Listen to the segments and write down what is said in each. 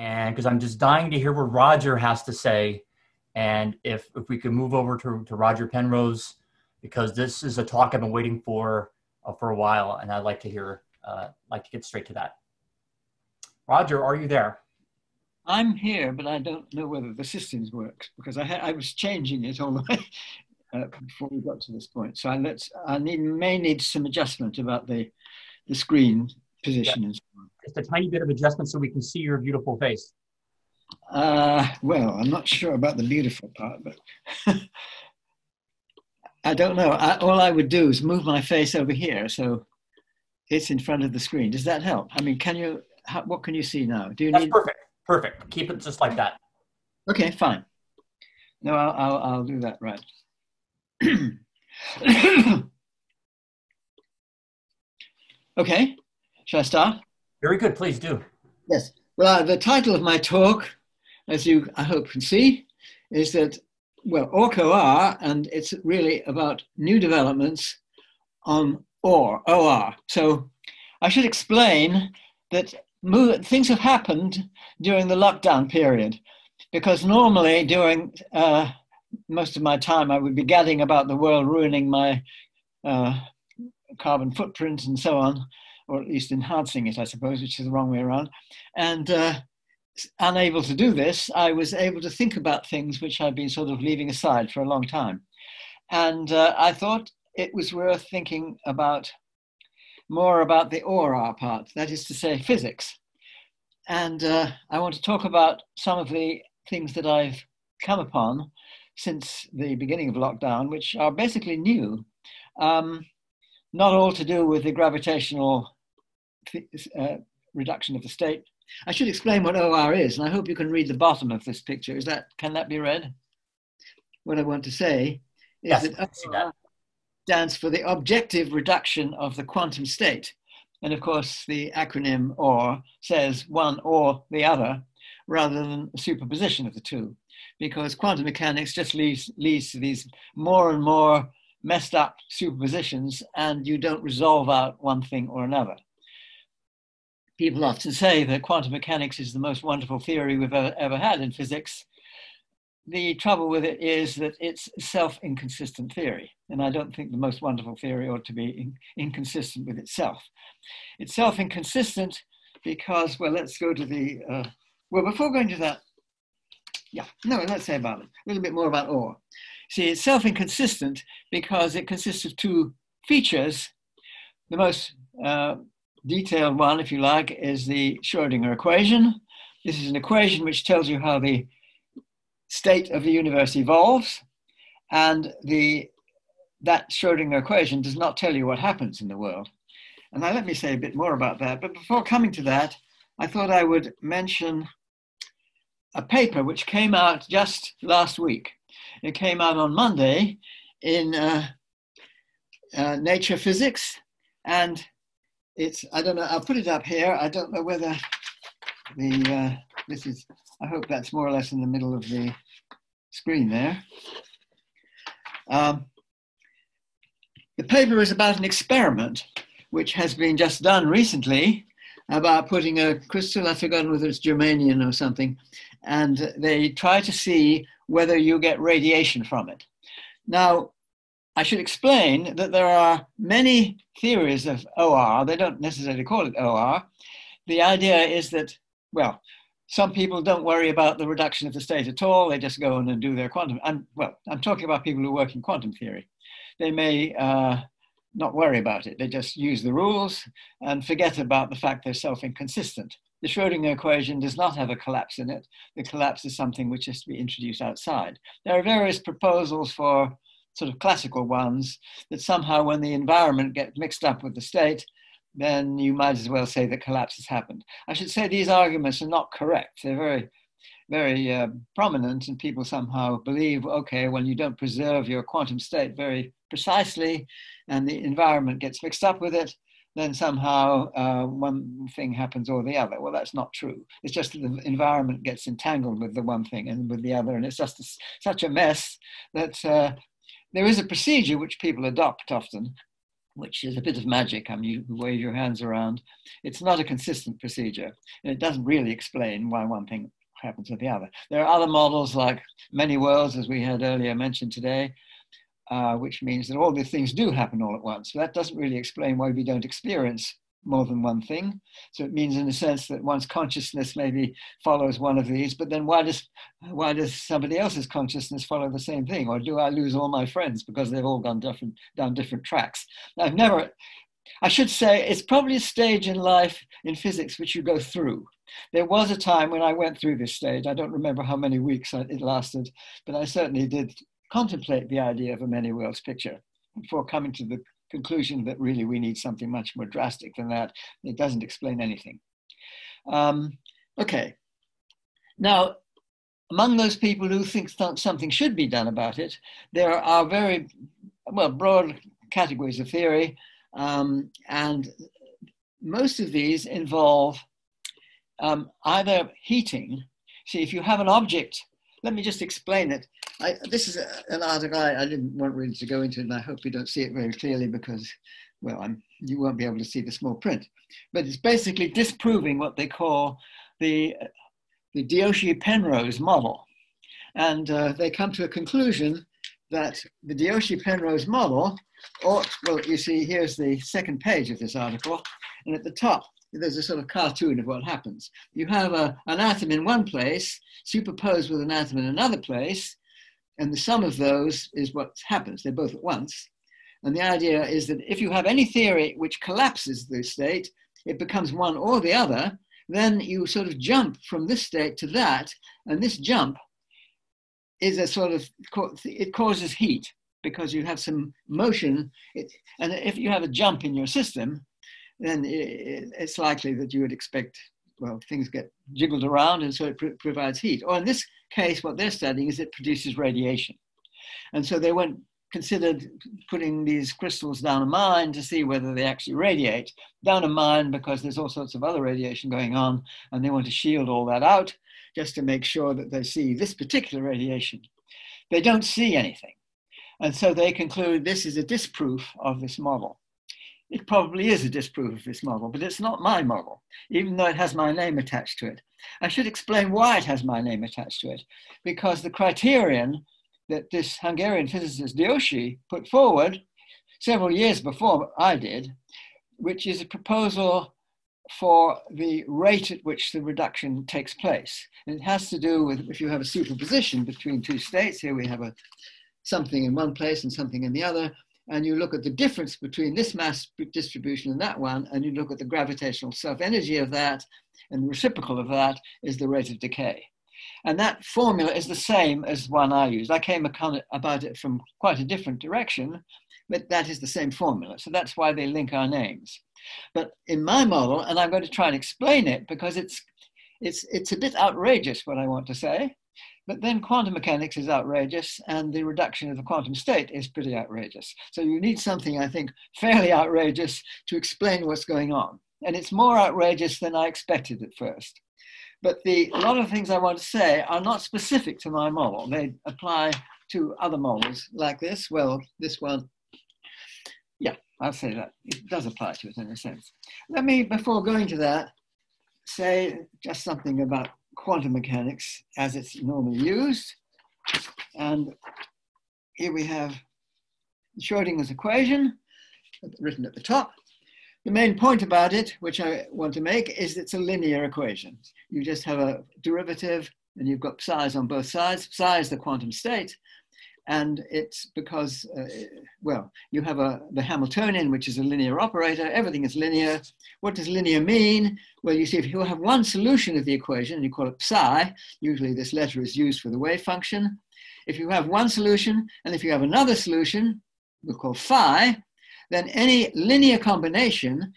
and because I'm just dying to hear what Roger has to say. And if, if we could move over to, to Roger Penrose, because this is a talk I've been waiting for uh, for a while, and I'd like to hear, uh, like to get straight to that. Roger, are you there? I'm here, but I don't know whether the systems works because I, I was changing it all the way uh, before we got to this point. So I, let's, I need, may need some adjustment about the, the screen position. Yeah. Just a tiny bit of adjustment so we can see your beautiful face. Uh, well, I'm not sure about the beautiful part, but I don't know. I, all I would do is move my face over here so it's in front of the screen. Does that help? I mean, can you? How, what can you see now? Do you That's need? Perfect. Perfect. Keep it just like that. Okay, fine. No, I'll I'll, I'll do that right. okay, shall I start? Very good. Please do. Yes. Well, uh, the title of my talk, as you I hope can see, is that well, Orch-OR, and it's really about new developments on OR, OR. So I should explain that move, things have happened during the lockdown period, because normally during uh, most of my time I would be gadding about the world, ruining my uh, carbon footprint and so on, or at least enhancing it, I suppose, which is the wrong way around. And uh, unable to do this, I was able to think about things which I'd been sort of leaving aside for a long time. And uh, I thought it was worth thinking about more about the OR part, that is to say, physics. And uh, I want to talk about some of the things that I've come upon since the beginning of lockdown, which are basically new, um, not all to do with the gravitational uh, reduction of the state I should explain what OR is, and I hope you can read the bottom of this picture. Is that can that be read? What I want to say is yes, that OR stands for the objective reduction of the quantum state. And of course, the acronym OR says one or the other rather than a superposition of the two, because quantum mechanics just leads, leads to these more and more messed up superpositions, and you don't resolve out one thing or another people often say that quantum mechanics is the most wonderful theory we've ever, ever had in physics. The trouble with it is that it's self-inconsistent theory. And I don't think the most wonderful theory ought to be in, inconsistent with itself. It's self-inconsistent because, well, let's go to the, uh, well, before going to that, yeah, no, let's say about it, a little bit more about OR. See, it's self-inconsistent because it consists of two features. The most uh, detailed one, if you like, is the Schrodinger equation. This is an equation which tells you how the state of the universe evolves, and the, that Schrodinger equation does not tell you what happens in the world. And now let me say a bit more about that. But before coming to that, I thought I would mention a paper which came out just last week. It came out on Monday in uh, uh, Nature Physics, and it's I don't know. I'll put it up here. I don't know whether the uh, this is. I hope that's more or less in the middle of the screen there. Um, the paper is about an experiment which has been just done recently about putting a crystal, I've forgotten whether it's germanium or something, and they try to see whether you get radiation from it. Now, I should explain that there are many theories of OR. They don't necessarily call it OR. The idea is that, well, some people don't worry about the reduction of the state at all. They just go in and do their quantum. I'm, well, I'm talking about people who work in quantum theory. They may uh, not worry about it. They just use the rules and forget about the fact they're self-inconsistent. The Schrodinger equation does not have a collapse in it. The collapse is something which has to be introduced outside. There are various proposals for sort of classical ones, that somehow when the environment gets mixed up with the state, then you might as well say that collapse has happened. I should say these arguments are not correct. They're very, very uh, prominent, and people somehow believe, okay, well, you don't preserve your quantum state very precisely, and the environment gets mixed up with it, then somehow uh, one thing happens or the other. Well, that's not true. It's just that the environment gets entangled with the one thing and with the other, and it's just a, such a mess that uh, there is a procedure which people adopt often, which is a bit of magic. I mean, you wave your hands around. It's not a consistent procedure. And it doesn't really explain why one thing happens with the other. There are other models like many worlds, as we had earlier mentioned today, uh, which means that all these things do happen all at once. But that doesn't really explain why we don't experience more than one thing. So it means, in a sense, that one's consciousness maybe follows one of these. But then, why does why does somebody else's consciousness follow the same thing? Or do I lose all my friends because they've all gone different down different tracks? I've never. I should say it's probably a stage in life in physics which you go through. There was a time when I went through this stage. I don't remember how many weeks it lasted, but I certainly did contemplate the idea of a many worlds picture before coming to the conclusion that really we need something much more drastic than that. It doesn't explain anything. Um, okay. Now, among those people who think something should be done about it, there are very, well, broad categories of theory. Um, and most of these involve um, either heating. See, if you have an object, let me just explain it. I, this is an article I, I, didn't want really to go into, and I hope you don't see it very clearly because, well, I'm, you won't be able to see the small print. But it's basically disproving what they call the, the Diósi-Penrose model. And uh, they come to a conclusion that the Diósi-Penrose model, or, well, you see, here's the second page of this article, and at the top, there's a sort of cartoon of what happens. You have a, an atom in one place superposed with an atom in another place, and the sum of those is what happens. They're both at once. And the idea is that if you have any theory which collapses the state, it becomes one or the other, then you sort of jump from this state to that, and this jump is a sort of, it causes heat because you have some motion. It, and if you have a jump in your system, then it's likely that you would expect well, things get jiggled around and so it pr provides heat. Or in this case, what they're studying is it produces radiation. And so they went, considered putting these crystals down a mine to see whether they actually radiate. Down a mine because there's all sorts of other radiation going on and they want to shield all that out just to make sure that they see this particular radiation. They don't see anything. And so they conclude this is a disproof of this model it probably is a disproof of this model, but it's not my model, even though it has my name attached to it. I should explain why it has my name attached to it, because the criterion that this Hungarian physicist Diósi put forward several years before I did, which is a proposal for the rate at which the reduction takes place. And it has to do with if you have a superposition between two states, here we have a something in one place and something in the other, and you look at the difference between this mass distribution and that one, and you look at the gravitational self-energy of that, and the reciprocal of that is the rate of decay. And that formula is the same as one I used. I came about it from quite a different direction, but that is the same formula. So that's why they link our names. But in my model, and I'm going to try and explain it because it's, it's, it's a bit outrageous what I want to say, but then quantum mechanics is outrageous and the reduction of the quantum state is pretty outrageous. So you need something, I think, fairly outrageous to explain what's going on. And it's more outrageous than I expected at first. But the, a lot of things I want to say are not specific to my model. They apply to other models like this. Well, this one, yeah, I'll say that. It does apply to it in a sense. Let me, before going to that, say just something about quantum mechanics as it's normally used. And here we have Schrodinger's equation written at the top. The main point about it, which I want to make, is it's a linear equation. You just have a derivative and you've got psi's on both sides. Psi is the quantum state, and it's because, uh, well, you have a, the Hamiltonian, which is a linear operator, everything is linear. What does linear mean? Well, you see, if you have one solution of the equation, and you call it psi, usually this letter is used for the wave function. If you have one solution, and if you have another solution, we'll call phi, then any linear combination,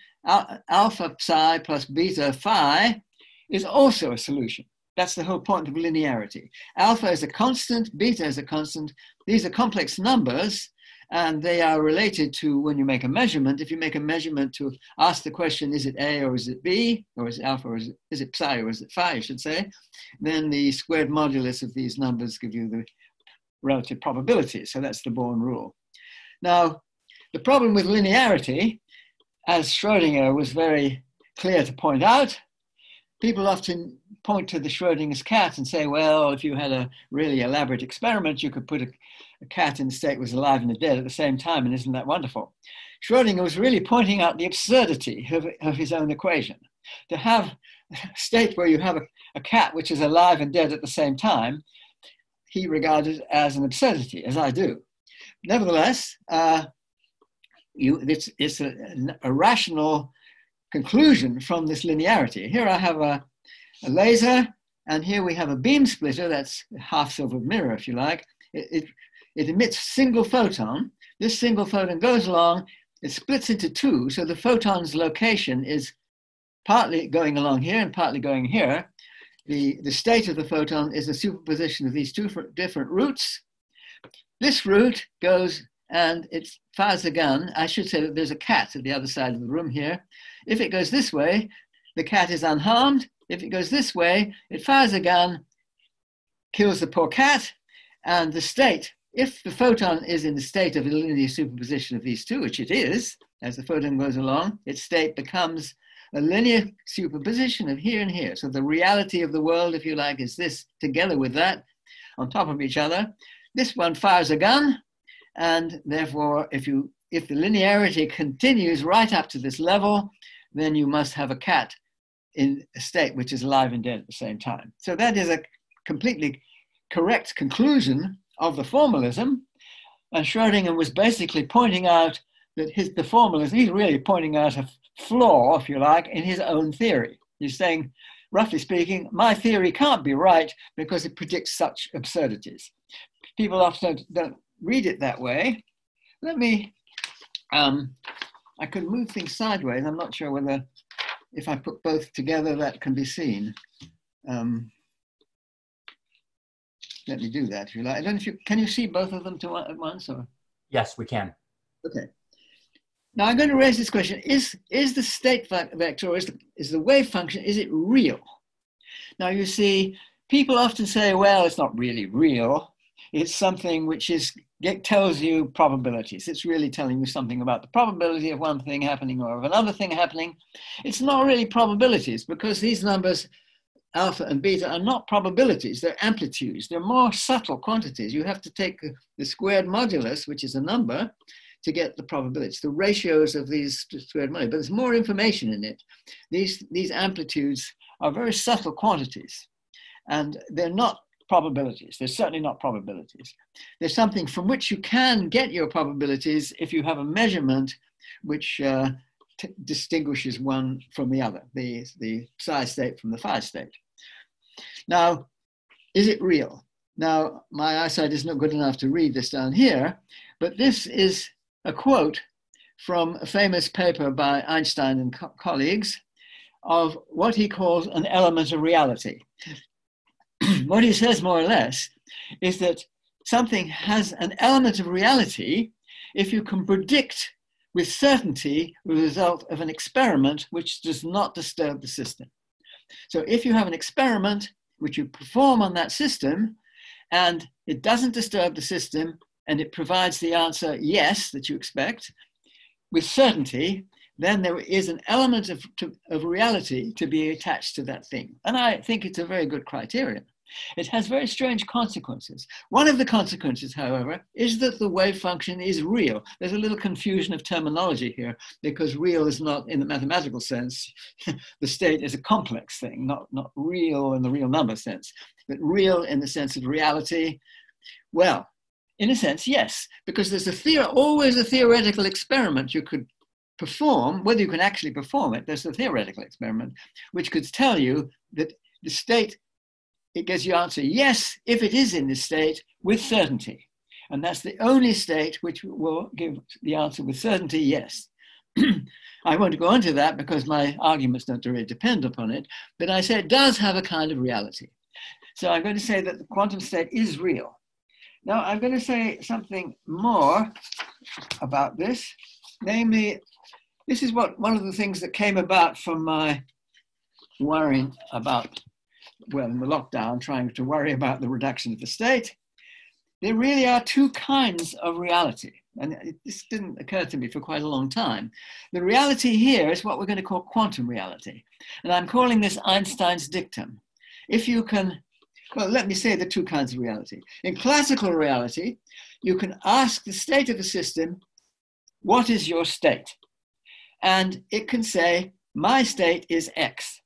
alpha psi plus beta phi, is also a solution. That's the whole point of linearity. Alpha is a constant, beta is a constant. These are complex numbers, and they are related to when you make a measurement. If you make a measurement to ask the question, is it A or is it B, or is it alpha, or is it, is it psi, or is it phi, I should say, then the squared modulus of these numbers give you the relative probability. So that's the Born rule. Now, The problem with linearity, as Schrodinger was very clear to point out, people often point to the Schrodinger's cat and say, well, if you had a really elaborate experiment, you could put a, a cat in the state was alive and dead at the same time, and isn't that wonderful? Schrodinger was really pointing out the absurdity of, of his own equation. To have a state where you have a, a cat which is alive and dead at the same time, he regarded it as an absurdity, as I do. Nevertheless, uh, you, it's, it's a, a, rational conclusion from this linearity. Here I have a, a, laser, and here we have a beam splitter, that's half silvered mirror, if you like. It, it, it emits single photon. This single photon goes along, it splits into two, so the photon's location is partly going along here and partly going here. The, the state of the photon is a superposition of these two different routes. This route goes and it fires a gun. I should say that there's a cat at the other side of the room here. If it goes this way, the cat is unharmed. If it goes this way, it fires a gun, kills the poor cat, and the state if the photon is in the state of a linear superposition of these two, which it is, as the photon goes along, its state becomes a linear superposition of here and here. So the reality of the world, if you like, is this together with that on top of each other. This one fires a gun, and therefore, if you if the linearity continues right up to this level, then you must have a cat in a state which is alive and dead at the same time. So that is a completely correct conclusion of the formalism. And Schrodinger was basically pointing out that his, the formalism, he's really pointing out a flaw, if you like, in his own theory. He's saying, roughly speaking, my theory can't be right because it predicts such absurdities. People often don't read it that way. Let me, um, I could move things sideways. I'm not sure whether, if I put both together, that can be seen. Um, let me do that if you like. I don't know if you can you see both of them to, at once or? Yes, we can. Okay. Now I'm going to raise this question: Is is the state vector or is the, is the wave function is it real? Now you see, people often say, "Well, it's not really real. It's something which is it tells you probabilities. It's really telling you something about the probability of one thing happening or of another thing happening. It's not really probabilities because these numbers alpha and beta are not probabilities, they're amplitudes. They're more subtle quantities. You have to take the squared modulus, which is a number, to get the probabilities, the ratios of these squared modulus. But there's more information in it. These, these amplitudes are very subtle quantities, and they're not probabilities. They're certainly not probabilities. There's something from which you can get your probabilities if you have a measurement which uh, distinguishes one from the other, the, the psi state from the phi state. Now, is it real? Now, my eyesight is not good enough to read this down here, but this is a quote from a famous paper by Einstein and co colleagues of what he calls an element of reality. what he says, more or less, is that something has an element of reality if you can predict with certainty the result of an experiment which does not disturb the system. So if you have an experiment which you perform on that system and it doesn't disturb the system and it provides the answer yes that you expect with certainty, then there is an element of, to, of reality to be attached to that thing. And I think it's a very good criterion. It has very strange consequences. One of the consequences, however, is that the wave function is real. There's a little confusion of terminology here because real is not in the mathematical sense. the state is a complex thing, not, not real in the real number sense, but real in the sense of reality. Well, in a sense, yes, because there's a theor- always a theoretical experiment you could perform, whether you can actually perform it, there's a theoretical experiment which could tell you that the state it gives you answer yes if it is in this state with certainty. And that's the only state which will give the answer with certainty yes. I won't go into that because my arguments don't really depend upon it, but I say it does have a kind of reality. So I'm going to say that the quantum state is real. Now I'm going to say something more about this, namely, this is what one of the things that came about from my worrying about well, in the lockdown, trying to worry about the reduction of the state, there really are two kinds of reality. And this didn't occur to me for quite a long time. The reality here is what we're going to call quantum reality. And I'm calling this Einstein's dictum. If you can, well, let me say the two kinds of reality. In classical reality, you can ask the state of a system, what is your state? And it can say, my state is X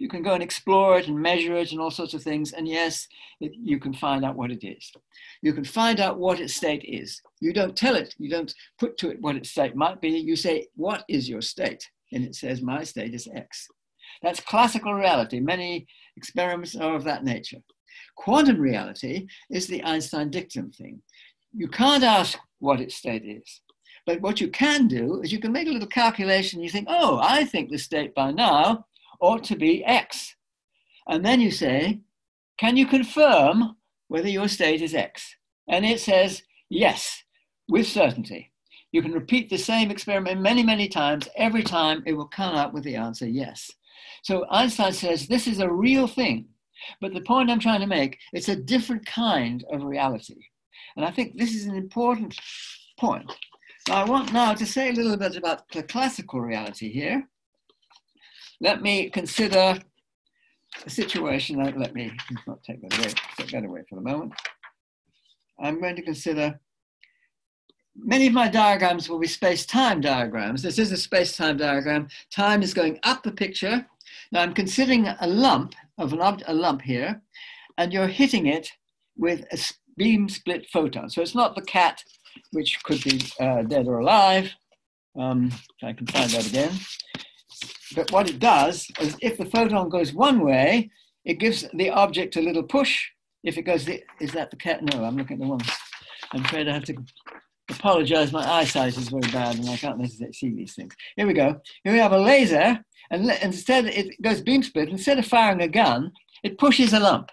you can go and explore it and measure it and all sorts of things. And yes, it, you can find out what it is. You can find out what its state is. You don't tell it, you don't put to it what its state might be. You say, What is your state? And it says, My state is X. That's classical reality. Many experiments are of that nature. Quantum reality is the Einstein dictum thing. You can't ask what its state is. But what you can do is you can make a little calculation. You think, oh, I think the state by now ought to be X. And then you say, can you confirm whether your state is X? And it says, yes, with certainty. You can repeat the same experiment many, many times. Every time it will come out with the answer yes. So Einstein says this is a real thing. But the point I'm trying to make, it's a different kind of reality. And I think this is an important point. Now, I want now to say a little bit about the classical reality here let me consider a situation, let me not take that away, take that away for the moment. I'm going to consider, many of my diagrams will be space-time diagrams. This is a space-time diagram. Time is going up the picture. Now I'm considering a lump of an object, a lump here, and you're hitting it with a beam split photon. So it's not the cat, which could be uh, dead or alive. Um, I can find that again. But what it does is if the photon goes one way, it gives the object a little push. If it goes, the, is that the cat? No, I'm looking at the one. I'm afraid I have to apologize. My eyesight is very bad and I can't necessarily see these things. Here we go. Here we have a laser, and instead it goes beam split. Instead of firing a gun, it pushes a lump.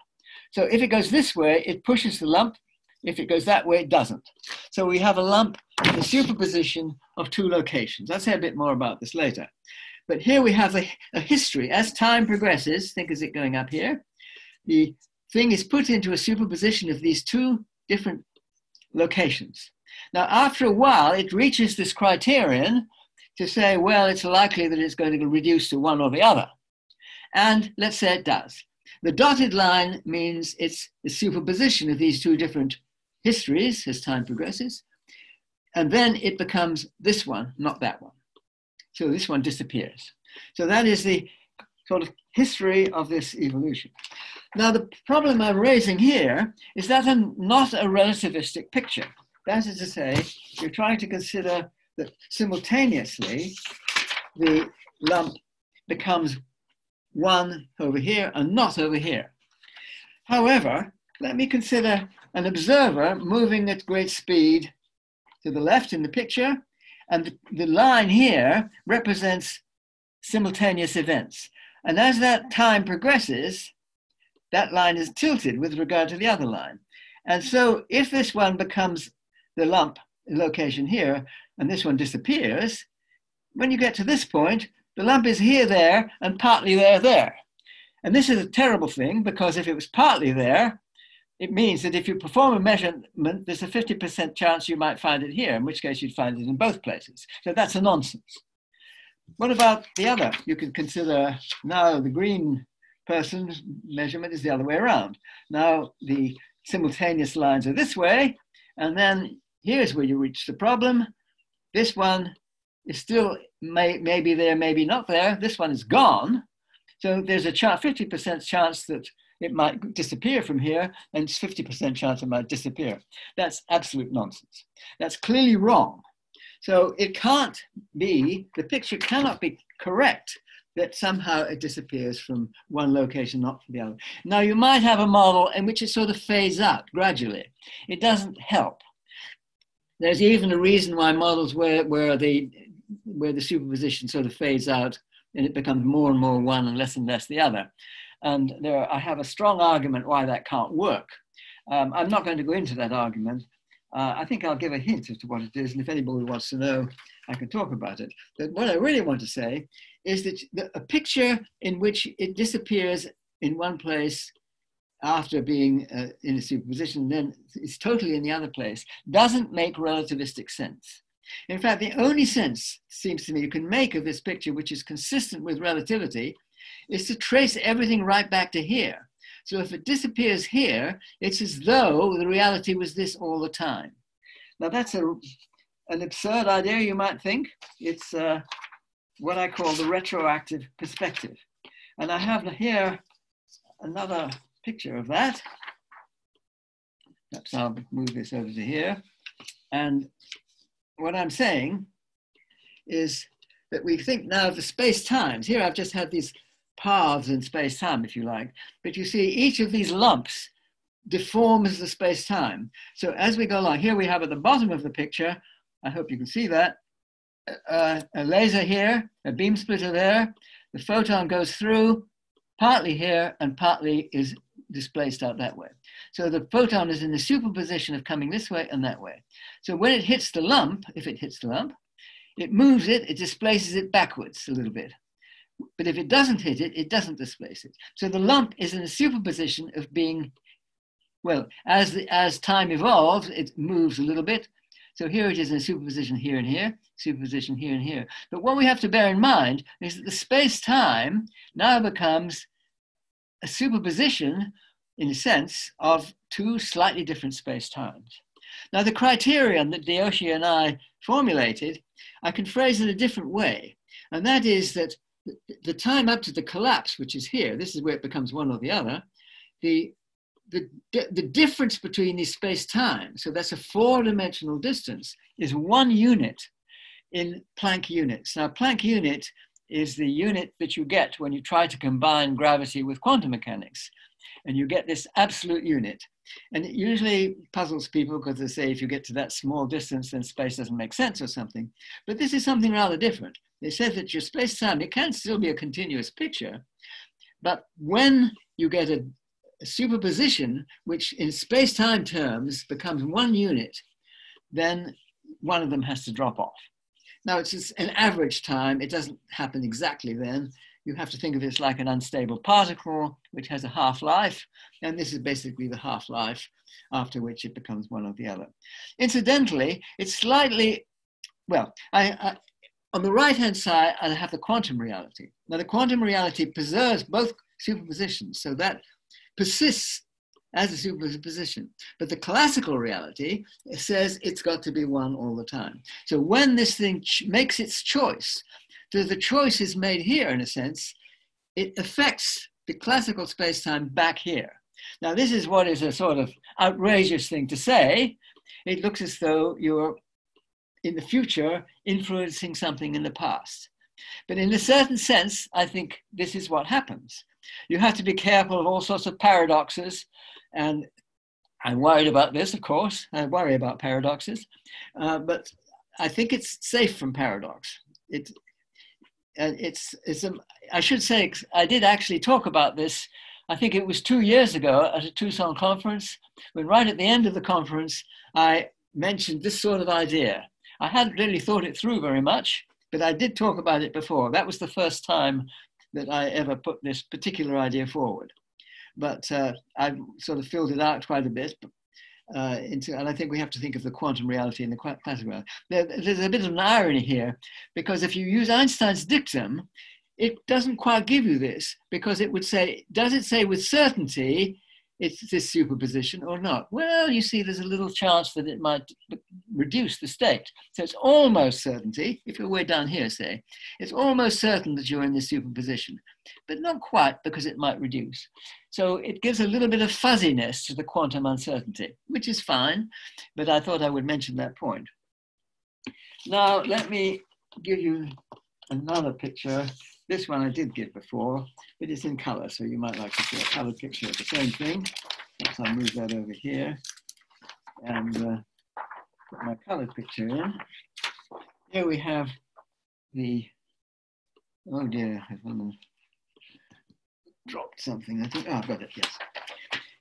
So if it goes this way, it pushes the lump. If it goes that way, it doesn't. So we have a lump the superposition of two locations. I'll say a bit more about this later. But here we have a, a history. As time progresses, think is it going up here, the thing is put into a superposition of these two different locations. Now, after a while, it reaches this criterion to say, well, it's likely that it's going to reduce to one or the other. And let's say it does. The dotted line means it's the superposition of these two different histories as time progresses. And then it becomes this one, not that one. So this one disappears. So that is the sort of history of this evolution. Now, the problem I'm raising here is that I'm not a relativistic picture. That is to say, you're trying to consider that simultaneously the lump becomes one over here and not over here. However, let me consider an observer moving at great speed to the left in the picture and the, the line here represents simultaneous events. And as that time progresses, that line is tilted with regard to the other line. And so if this one becomes the lump location here, and this one disappears, when you get to this point, the lump is here, there, and partly there, there. And this is a terrible thing because if it was partly there, it means that if you perform a measurement, there's a 50% chance you might find it here, in which case you'd find it in both places. So that's a nonsense. What about the other? You can consider now the green person's measurement is the other way around. Now the simultaneous lines are this way, and then here's where you reach the problem. This one is still may, maybe there, maybe not there. This one is gone. So there's a 50% chance that it might disappear from here, and it's 50% chance it might disappear. That's absolute nonsense. That's clearly wrong. So it can't be, the picture cannot be correct that somehow it disappears from one location, not from the other. Now, you might have a model in which it sort of fades out gradually. It doesn't help. There's even a reason why models where, where, the, where the superposition sort of fades out and it becomes more and more one and less and less the other. And there, I have a strong argument why that can't work. Um, I'm not going to go into that argument. Uh, I think I'll give a hint as to what it is, and if anybody wants to know, I can talk about it. But what I really want to say is that the, a picture in which it disappears in one place after being uh, in a superposition, then it's totally in the other place, doesn't make relativistic sense. In fact, the only sense, seems to me, you can make of this picture, which is consistent with relativity, is to trace everything right back to here. So if it disappears here, it's as though the reality was this all the time. Now that's a, an absurd idea, you might think. It's uh, what I call the retroactive perspective. And I have here another picture of that. Perhaps I'll move this over to here. And what I'm saying is that we think now of the space-times. Here I've just had these paths in space-time, if you like. But you see each of these lumps deforms the space-time. So as we go along, here we have at the bottom of the picture, I hope you can see that, uh, a laser here, a beam splitter there, the photon goes through, partly here and partly is displaced out that way. So the photon is in the superposition of coming this way and that way. So when it hits the lump, if it hits the lump, it moves it, it displaces it backwards a little bit. But if it doesn't hit it, it doesn't displace it. So the lump is in a superposition of being, well, as, the, as time evolves, it moves a little bit. So here it is in a superposition here and here, superposition here and here. But what we have to bear in mind is that the space-time now becomes a superposition, in a sense, of two slightly different space-times. Now, the criterion that Diósi and I formulated, I can phrase it a different way, and that is that the time up to the collapse, which is here, this is where it becomes one or the other, the, the, the difference between these space-times, so that's a four-dimensional distance, is one unit in Planck units. Now, Planck unit is the unit that you get when you try to combine gravity with quantum mechanics. And you get this absolute unit. And it usually puzzles people because they say if you get to that small distance, then space doesn't make sense or something. But this is something rather different. They said that your space time, it can still be a continuous picture, but when you get a, a superposition, which in space time terms becomes one unit, then one of them has to drop off. Now, it's an average time. It doesn't happen exactly then. You have to think of it like an unstable particle, which has a half-life, and this is basically the half-life after which it becomes one or the other. Incidentally, it's slightly, well, I, I, on the right-hand side, I have the quantum reality. Now, the quantum reality preserves both superpositions, so that persists as a superposition. But the classical reality says it's got to be one all the time. So when this thing makes its choice, so the choice is made here in a sense, it affects the classical space-time back here. Now this is what is a sort of outrageous thing to say. It looks as though you're in the future influencing something in the past. But in a certain sense, I think this is what happens. You have to be careful of all sorts of paradoxes and I'm worried about this, of course. I worry about paradoxes, uh, but I think it's safe from paradox. It, uh, it's, it's I should say, I did actually talk about this. I think it was two years ago at a Tucson conference, when right at the end of the conference, I mentioned this sort of idea. I hadn't really thought it through very much, but I did talk about it before. That was the first time that I ever put this particular idea forward but uh, I've sort of filled it out quite a bit. Uh, into, and I think we have to think of the quantum reality and the classical reality. There, there's a bit of an irony here, because if you use Einstein's dictum, it doesn't quite give you this, because it would say, does it say with certainty it's this superposition or not? Well, you see, there's a little chance that it might reduce the state. So it's almost certainty, if you're way down here, say, it's almost certain that you're in this superposition, but not quite because it might reduce. So it gives a little bit of fuzziness to the quantum uncertainty, which is fine, but I thought I would mention that point. Now, let me give you another picture this one I did give before, but it's in color, so you might like to see a colored picture of the same thing. Perhaps I'll move that over here and uh, put my colored picture in. Here we have the, oh dear, I've dropped something, I think. Oh, I've got it, yes.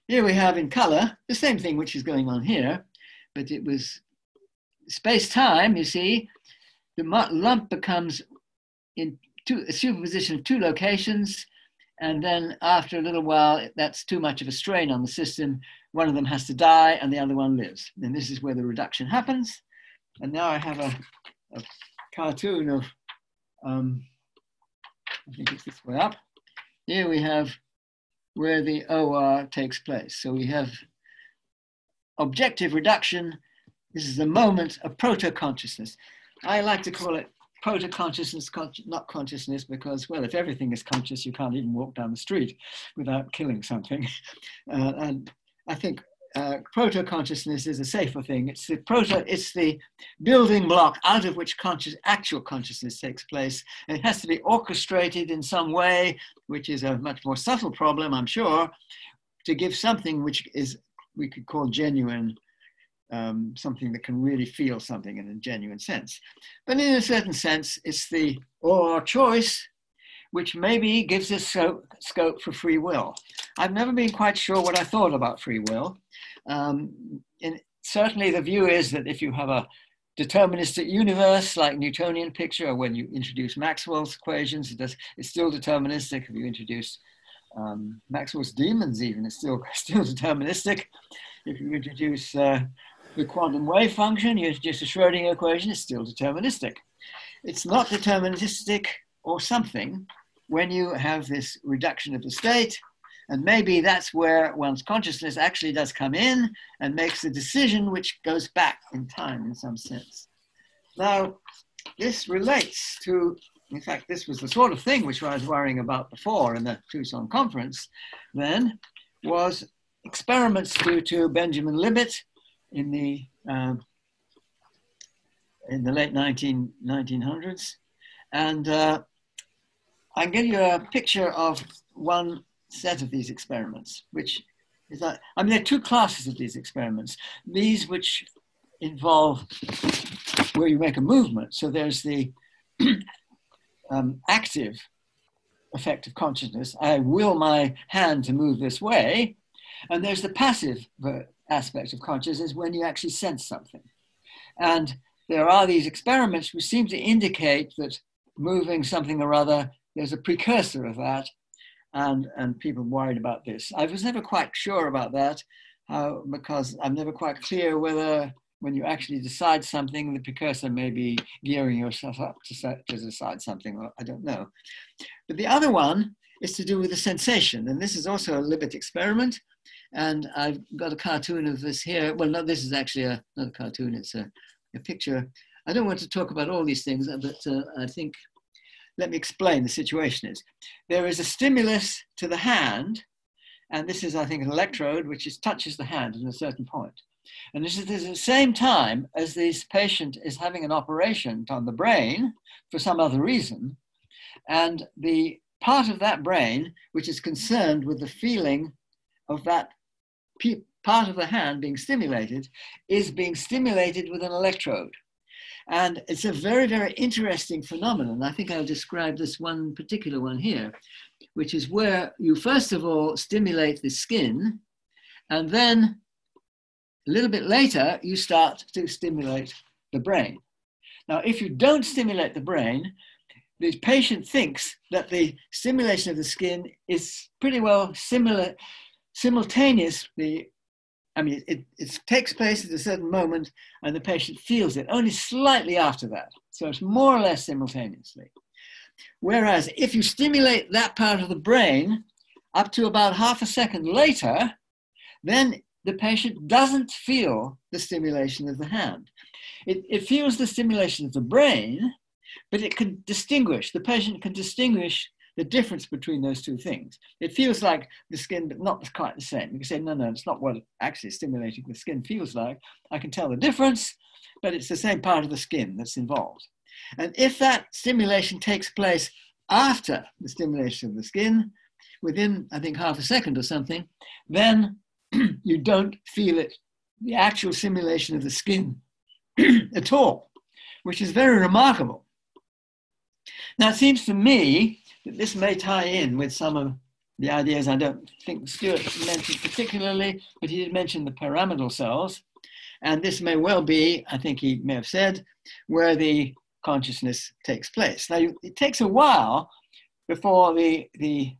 Here we have in color the same thing which is going on here, but it was space-time, you see, the lump becomes in two, a superposition of two locations. And then after a little while, that's too much of a strain on the system. One of them has to die and the other one lives. And this is where the reduction happens. And now I have a, a cartoon of, um, I think it's this way up. Here we have where the OR takes place. So we have objective reduction. This is the moment of proto-consciousness. I like to call it proto-consciousness, not consciousness, because, well, if everything is conscious, you can't even walk down the street without killing something. Uh, and I think uh, proto consciousness is a safer thing. It's the proto, it's the building block out of which conscious, actual consciousness takes place. It has to be orchestrated in some way, which is a much more subtle problem, I'm sure, to give something which is we could call genuine, um, something that can really feel something in a genuine sense. But in a certain sense, it's the or choice which maybe gives us scope for free will. I've never been quite sure what I thought about free will. Um, certainly, the view is that if you have a deterministic universe like Newtonian picture, or when you introduce Maxwell's equations, it does, it's still deterministic. If you introduce um, Maxwell's demons, even, it's still, still deterministic. If you introduce uh, the quantum wave function, you introduce the Schrodinger equation, it's still deterministic. It's not deterministic or something, when you have this reduction of the state, and maybe that's where one's consciousness actually does come in and makes a decision which goes back in time in some sense. Now, this relates to, in fact, this was the sort of thing which I was worrying about before in the Tucson conference, then, was experiments due to Benjamin Libet in the, uh, in the late 19, 1900s. And uh, I give you a picture of one set of these experiments, which is that, I mean, there are two classes of these experiments. These which involve where you make a movement. So there's the um, active effect of consciousness. I will my hand to move this way. And there's the passive aspect of consciousness when you actually sense something. And there are these experiments which seem to indicate that moving something or other there's a precursor of that, and, and people worried about this. I was never quite sure about that uh, because I'm never quite clear whether when you actually decide something, the precursor may be gearing yourself up to, to decide something, or I don't know. But the other one is to do with the sensation, and this is also a Libet experiment. And I've got a cartoon of this here. Well, no, this is actually a, not a cartoon, it's a, a picture. I don't want to talk about all these things, but uh, I think let me explain the situation is. There is a stimulus to the hand, and this is, I think, an electrode which is, touches the hand at a certain point. And this is at the same time as this patient is having an operation on the brain for some other reason, and the part of that brain which is concerned with the feeling of that part of the hand being stimulated is being stimulated with an electrode. And it's a very, very interesting phenomenon. I think I'll describe this one particular one here, which is where you first of all stimulate the skin, and then a little bit later, you start to stimulate the brain. Now, if you don't stimulate the brain, the patient thinks that the stimulation of the skin is pretty well similar, simultaneous, the I mean, it, it takes place at a certain moment and the patient feels it only slightly after that. So it's more or less simultaneously. Whereas if you stimulate that part of the brain up to about half a second later, then the patient doesn't feel the stimulation of the hand. It, it feels the stimulation of the brain, but it can distinguish, the patient can distinguish the difference between those two things. It feels like the skin, but not quite the same. You can say, no, no, it's not what actually stimulating the skin feels like. I can tell the difference, but it's the same part of the skin that's involved. And if that stimulation takes place after the stimulation of the skin, within, I think, half a second or something, then you don't feel it, the actual stimulation of the skin at all, which is very remarkable. Now, it seems to me this may tie in with some of the ideas I don't think Stuart mentioned particularly, but he did mention the pyramidal cells. And this may well be, I think he may have said, where the consciousness takes place. Now, it takes a while before the, the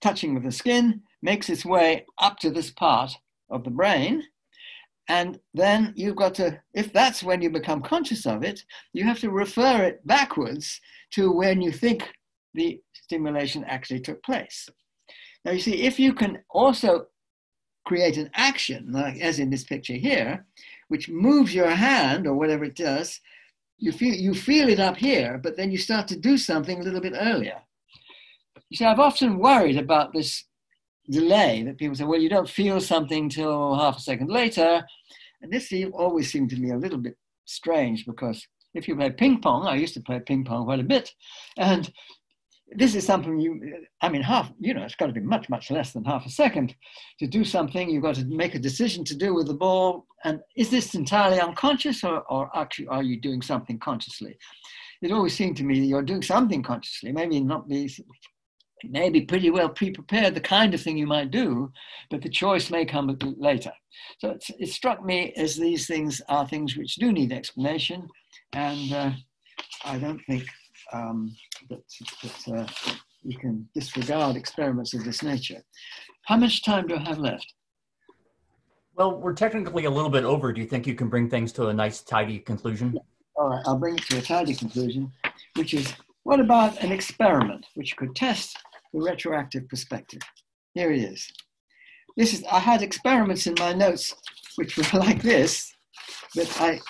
touching with the skin, makes its way up to this part of the brain. And then you've got to, if that's when you become conscious of it, you have to refer it backwards to when you think the stimulation actually took place. Now, you see, if you can also create an action, like as in this picture here, which moves your hand or whatever it does, you feel, you feel it up here, but then you start to do something a little bit earlier. You see, I've often worried about this delay that people say, well, you don't feel something till half a second later. And this always seemed to me a little bit strange because if you play ping pong, I used to play ping pong quite a bit, and this is something you, I mean, half, you know, it's got to be much, much less than half a second to do something. You've got to make a decision to do with the ball. And is this entirely unconscious or, or actually are you doing something consciously? It always seemed to me that you're doing something consciously, maybe not be, maybe pretty well pre-prepared, the kind of thing you might do, but the choice may come later. So it struck me as these things are things which do need explanation. And uh, I don't think um, that, that uh, we can disregard experiments of this nature. How much time do I have left? Well, we're technically a little bit over. Do you think you can bring things to a nice, tidy conclusion? All right, I'll bring it to a tidy conclusion, which is what about an experiment which could test the retroactive perspective? Here it is. This is, I had experiments in my notes which were like this, but I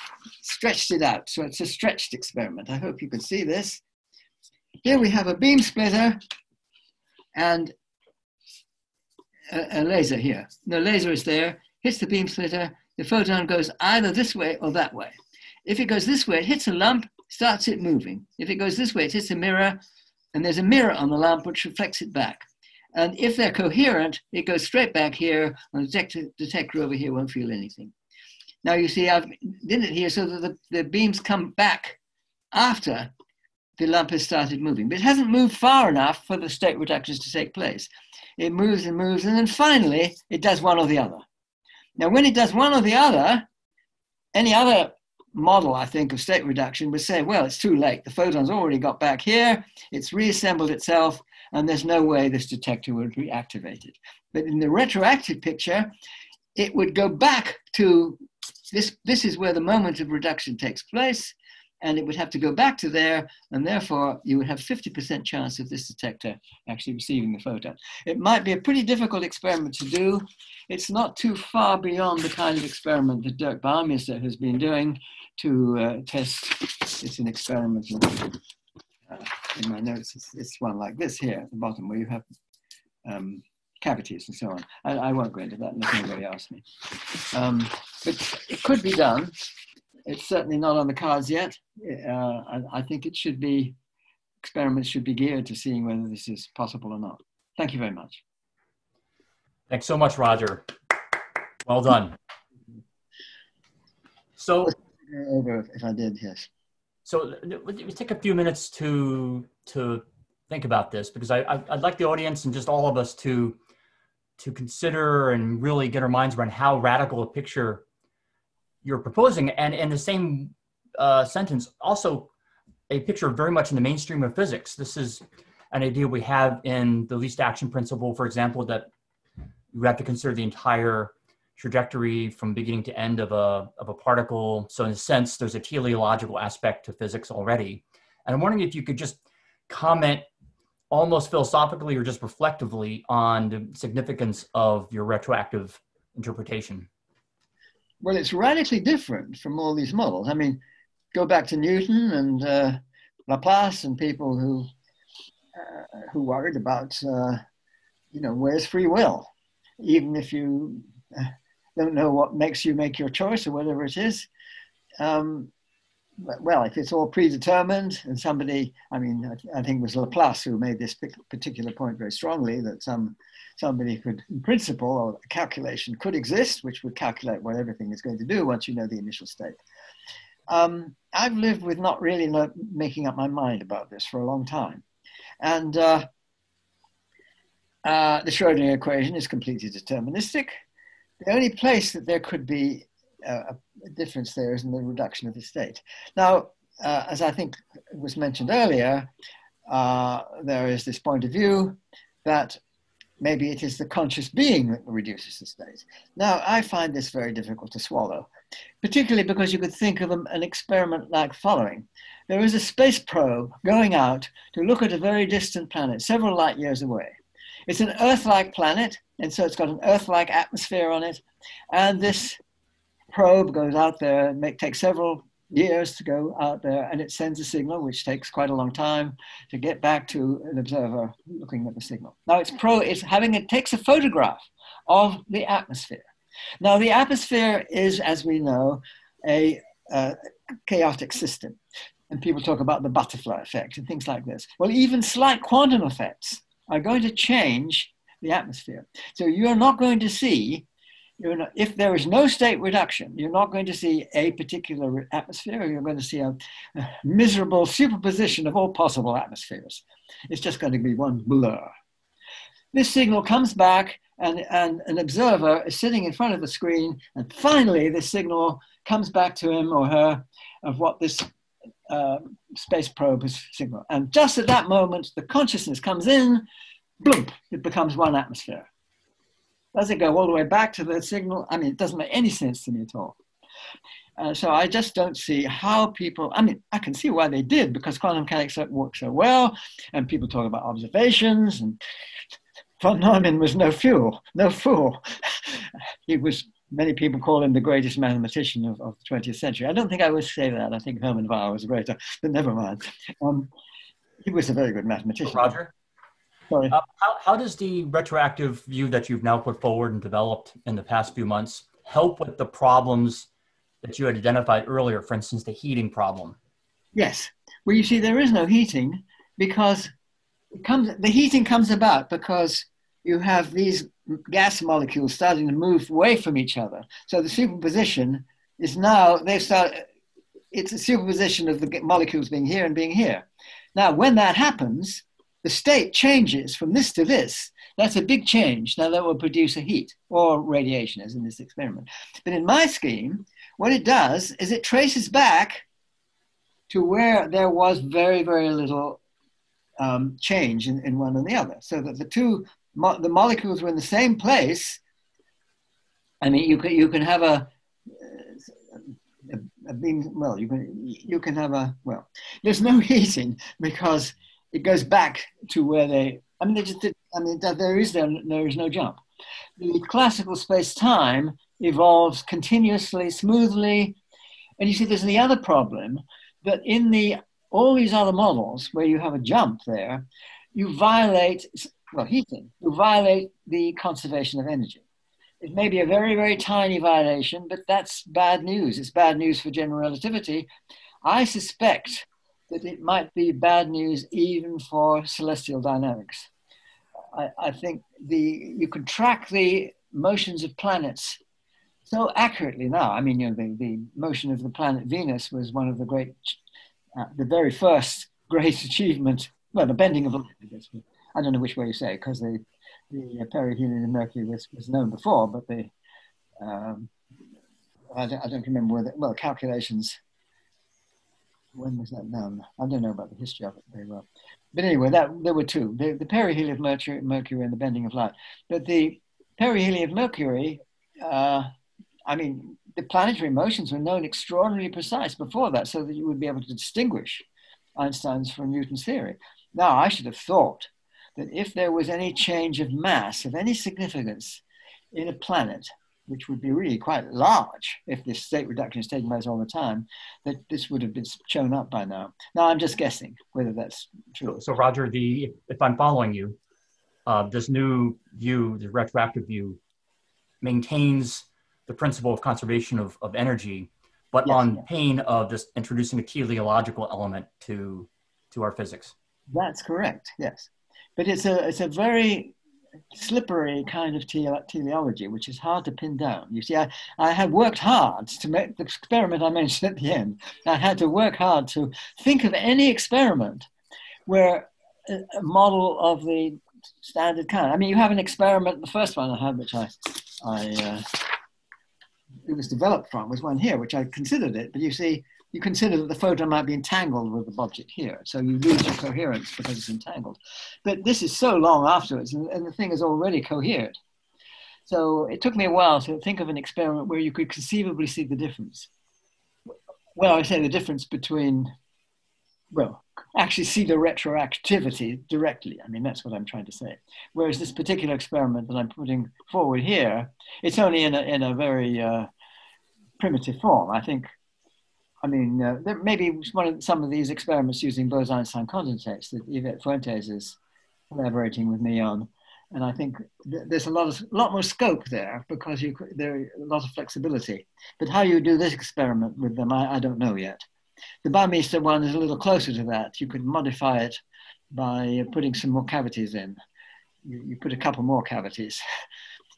stretched it out. So it's a stretched experiment. I hope you can see this. Here we have a beam splitter and a, a laser here. The laser is there, hits the beam splitter, the photon goes either this way or that way. If it goes this way, it hits a lump, starts it moving. If it goes this way, it hits a mirror, and there's a mirror on the lamp which reflects it back. And if they're coherent, it goes straight back here, and the detector, detector over here won't feel anything. Now you see, I've did it here so that the, the beams come back after the lump has started moving. But it hasn't moved far enough for the state reductions to take place. It moves and moves, and then finally it does one or the other. Now, when it does one or the other, any other model, I think, of state reduction would say, well, it's too late. The photon's already got back here, it's reassembled itself, and there's no way this detector would reactivate it. But in the retroactive picture, it would go back to this, this is where the moment of reduction takes place and it would have to go back to there, and therefore you would have 50% chance of this detector actually receiving the photon. It might be a pretty difficult experiment to do. It's not too far beyond the kind of experiment that Dirk Bouwmeester has been doing to uh, test. It's an experiment in, uh, in my notes. It's, it's, one like this here at the bottom where you have um, cavities and so on. I, I, won't go into that unless anybody asks me. Um, but it could be done it's certainly not on the cards yet. Uh, I, I, think it should be, experiments should be geared to seeing whether this is possible or not. Thank you very much. Thanks so much, Roger. Well done. So, over if I did, yes. So let's take a few minutes to to think about this because I, I I'd like the audience and just all of us to to consider and really get our minds around how radical a picture you're proposing, and in the same uh, sentence, also a picture very much in the mainstream of physics. This is an idea we have in the least action principle, for example, that you have to consider the entire trajectory from beginning to end of a, of a particle. So in a sense, there's a teleological aspect to physics already. And I'm wondering if you could just comment almost philosophically or just reflectively on the significance of your retroactive interpretation. Well, it's radically different from all these models. I mean, go back to Newton and uh, Laplace and people who uh, who worried about, uh, you know, where's free will, even if you uh, don't know what makes you make your choice or whatever it is. Um, well, if it's all predetermined and somebody, I mean, I, I, think it was Laplace who made this particular point very strongly that some somebody could, in principle, or a calculation could exist, which would calculate what everything is going to do once you know the initial state. Um, I've lived with not really making up my mind about this for a long time. And uh, uh, the Schrodinger equation is completely deterministic. The only place that there could be a, a difference there is in the reduction of the state. Now, uh, as I think was mentioned earlier, uh, there is this point of view that maybe it is the conscious being that reduces the state. Now, I find this very difficult to swallow, particularly because you could think of an experiment like following. There is a space probe going out to look at a very distant planet, several light years away. It's an Earth like planet, and so it's got an Earth like atmosphere on it. And this probe goes out there and make, takes several years to go out there and it sends a signal which takes quite a long time to get back to an observer looking at the signal. Now it's pro it's having it takes a photograph of the atmosphere. Now the atmosphere is as we know a, a chaotic system. And people talk about the butterfly effect and things like this. Well even slight quantum effects are going to change the atmosphere. So you're not going to see not, if there is no state reduction, you're not going to see a particular atmosphere, you're going to see a, a, miserable superposition of all possible atmospheres. It's just going to be one blur. This signal comes back, and, and an observer is sitting in front of the screen, and finally, this signal comes back to him or her of what this uh, space probe has signaled. And just at that moment, the consciousness comes in, boom, it becomes one atmosphere. Does it go all the way back to the signal? I mean, it doesn't make any sense to me at all. Uh, so I just don't see how people, I mean, I can see why they did because quantum mechanics works so well and people talk about observations and von Neumann was no fool, no fool. he was, many people call him the greatest mathematician of, of the 20th century. I don't think I would say that. I think Hermann Weyl was greater, but never mind. Um, he was a very good mathematician. Roger? Sorry. Uh, how, how does the retroactive view that you've now put forward and developed in the past few months help with the problems that you had identified earlier, for instance, the heating problem? Yes. Well, you see, there is no heating because it comes, the heating comes about because you have these gas molecules starting to move away from each other. So the superposition is now, they've started, it's a superposition of the molecules being here and being here. Now, when that happens, the state changes from this to this, that's a big change. Now that will produce a heat or radiation, as in this experiment. But in my scheme, what it does is it traces back to where there was very, very little um, change in, in one and the other. So that the two, mo- the molecules were in the same place. I mean, you can, you can have a, a, a beam, well, you can, you can have a, well, there's no heating because it goes back to where they. I mean, they just. I mean, there is there, there is no jump. The classical space-time evolves continuously, smoothly, and you see, there's the other problem that in the all these other models where you have a jump there, you violate well heating. You violate the conservation of energy. It may be a very, very tiny violation, but that's bad news. It's bad news for general relativity. I suspect that it might be bad news even for celestial dynamics. I, I think the, you can track the motions of planets so accurately now. I mean, you know, the, the motion of the planet Venus was one of the great, uh, the very first great achievement. Well, the bending of the, I don't know which way you say, because the, the perihelion of Mercury was, was known before, but the, um, I, don't, I don't remember whether, well, calculations when was that done? I don't know about the history of it very well. But anyway, that there were two: the, the perihelion of Mercury, Mercury, and the bending of light. But the perihelion of Mercury, uh, I mean, the planetary motions were known extraordinarily precise before that, so that you would be able to distinguish Einstein's from Newton's theory. Now, I should have thought that if there was any change of mass of any significance in a planet, which would be really quite large if this state reduction is taking place all the time, that this would have been shown up by now. Now I'm just guessing whether that's true. So, Roger, the if I'm following you, uh, this new view, the retroactive view, maintains the principle of conservation of, of energy, but yes, on pain of just introducing a teleological element to to our physics. That's correct. Yes, but it's a it's a very slippery kind of teleology, which is hard to pin down. You see, I, I had worked hard to make the experiment I mentioned at the end. I had to work hard to think of any experiment where a, model of the standard kind. I mean, you have an experiment, the first one I had, which I, I uh, it was developed from was one here, which I considered it. But you see, you consider that the photon might be entangled with the object here. So you lose your coherence because it's entangled. But this is so long afterwards, and, and the thing is already cohered. So it took me a while to think of an experiment where you could conceivably see the difference. Well, I say the difference between, well, actually see the retroactivity directly. I mean, that's what I'm trying to say. Whereas this particular experiment that I'm putting forward here, it's only in a, in a very uh, primitive form. I think, I mean, uh, there maybe one of some of these experiments using Bose-Einstein condensates that Yvette Fuentes is collaborating with me on. And I think th there's a lot of lot more scope there because you there a lot of flexibility. But how you do this experiment with them, I, I don't know yet. The Bouwmeester one is a little closer to that. You could modify it by putting some more cavities in. You, you put a couple more cavities.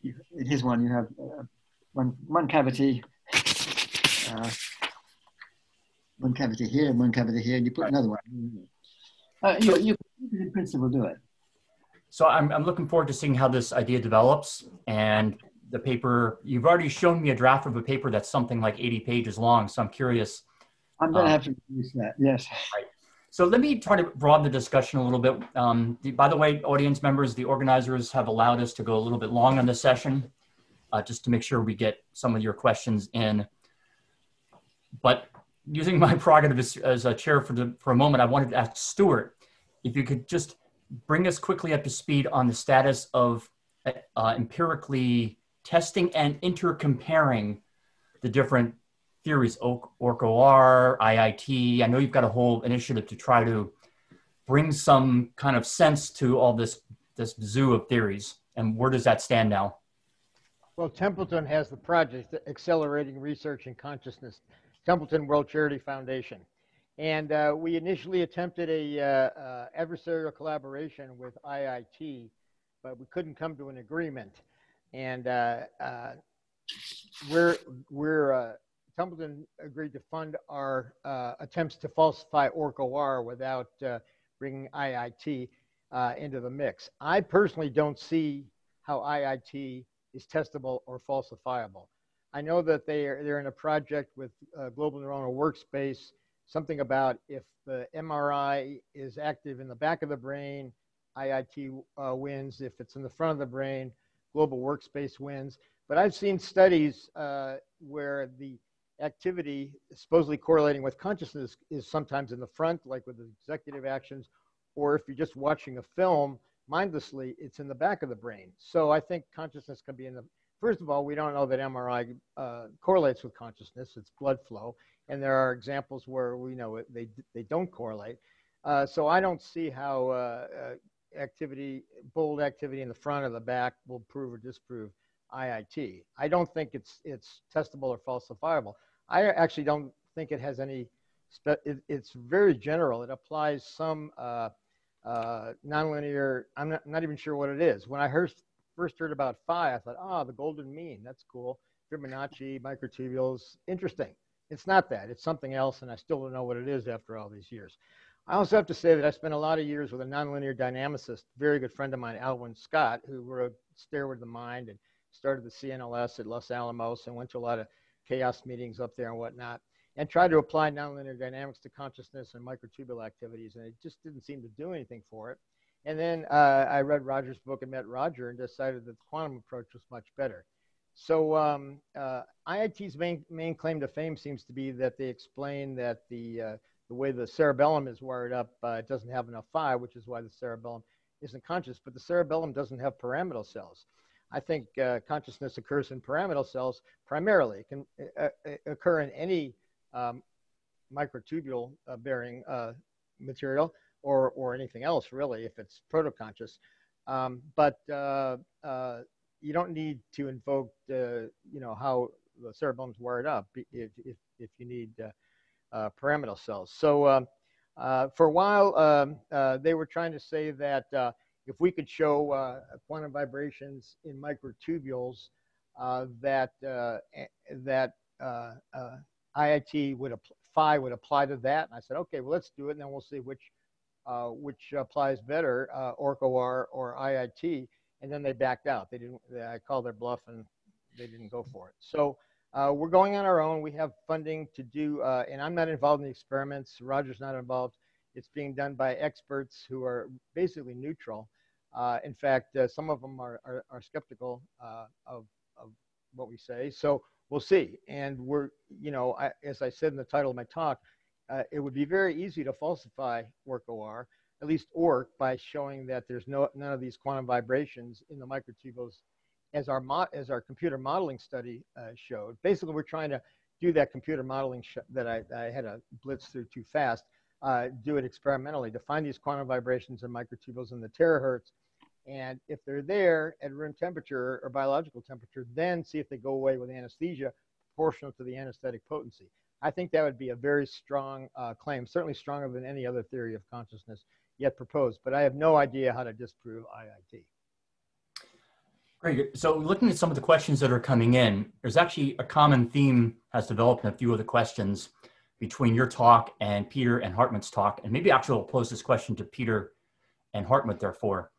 You, in his one, you have uh, one, one cavity, uh, one cavity here and one cavity here, and you put right. another one. Uh, you, you can, in principle, do it. So I'm, I'm looking forward to seeing how this idea develops and the paper. You've already shown me a draft of a paper that's something like 80 pages long. So I'm curious I'm going to um, have to use that. Yes. Right. So let me try to broaden the discussion a little bit. Um, the, by the way, audience members, the organizers have allowed us to go a little bit long on this session, uh, just to make sure we get some of your questions in. But using my prerogative as, as a chair for, the, for a moment, I wanted to ask Stuart if you could just bring us quickly up to speed on the status of uh, empirically testing and intercomparing the different theories, Orch-OR, IIT. I know you've got a whole initiative to try to bring some kind of sense to all this this zoo of theories. And where does that stand now? Well, Templeton has the project Accelerating Research in Consciousness, Templeton World Charity Foundation. And uh, we initially attempted a uh, uh, adversarial collaboration with IIT, but we couldn't come to an agreement. And uh, uh, we're, we're Templeton agreed to fund our attempts to falsify Orch-OR without bringing IIT into the mix. I personally don't see how IIT is testable or falsifiable. I know that they are, they're in a project with uh, Global Neuronal Workspace, something about if the MRI is active in the back of the brain, IIT uh, wins. If it's in the front of the brain, Global Workspace wins. But I've seen studies uh, where the activity supposedly correlating with consciousness is sometimes in the front, like with executive actions, or if you're just watching a film mindlessly, it's in the back of the brain. So I think consciousness can be in the, first of all, we don't know that MRI uh, correlates with consciousness, it's blood flow. And there are examples where we know it, they, they don't correlate. Uh, so I don't see how uh, uh activity, bold activity in the front or the back will prove or disprove IIT. I don't think it's, it's testable or falsifiable. I actually don't think it has any, it, it's very general. It applies some uh, uh, nonlinear, I'm not, not, even sure what it is. When I heard, first heard about phi, I thought, ah, oh, the golden mean, that's cool. Fibonacci, microtubules, interesting. It's not that, it's something else, and I still don't know what it is after all these years. I also have to say that I spent a lot of years with a nonlinear dynamicist, very good friend of mine, Alwyn Scott, who wrote Stairway to the Mind and started the CNLS at Los Alamos and went to a lot of chaos meetings up there and whatnot, and tried to apply nonlinear dynamics to consciousness and microtubule activities, and it just didn't seem to do anything for it. And then uh, I read Roger's book and met Roger and decided that the quantum approach was much better. So um, uh, IIT's main, main claim to fame seems to be that they explain that the, uh, the way the cerebellum is wired up, uh, it doesn't have enough phi, which is why the cerebellum isn't conscious, but the cerebellum doesn't have pyramidal cells. I think uh, consciousness occurs in pyramidal cells primarily. It can uh, occur in any um, microtubule bearing material or, or anything else, really, if it's protoconscious. Um, but uh, you don't need to invoke, you know, how the cerebellum's wired up if, if, if you need pyramidal cells. So um, for a while, um, they were trying to say that if we could show uh, quantum vibrations in microtubules uh, that uh, that uh, uh, IIT would phi would apply to that, and I said, okay, well let's do it, and then we'll see which which applies better, Orch-OR or IIT. And then they backed out. They didn't. I called their bluff, and they didn't go for it. So Uh, we're going on our own. We have funding to do, uh, and I'm not involved in the experiments. Roger's not involved. It's being done by experts who are basically neutral. Uh, in fact, uh, some of them are, are, are skeptical uh, of, of what we say. So we'll see. And we're, you know, I, as I said in the title of my talk, uh, it would be very easy to falsify Orch-OR, at least Orch, by showing that there's no none of these quantum vibrations in the microtubules as our, as our computer modeling study uh, showed. Basically, we're trying to do that computer modeling that I, I, had a blitz through too fast, uh, do it experimentally to find these quantum vibrations in microtubules in the terahertz. And if they're there at room temperature or biological temperature, then see if they go away with anesthesia proportional to the anesthetic potency. I think that would be a very strong uh, claim, certainly stronger than any other theory of consciousness yet proposed. But I have no idea how to disprove IIT. Great. So looking at some of the questions that are coming in, there's actually a common theme has developed in a few of the questions between your talk and Peter and Hartmut's talk. And maybe actually I'll pose this question to Peter and Hartmut, therefore.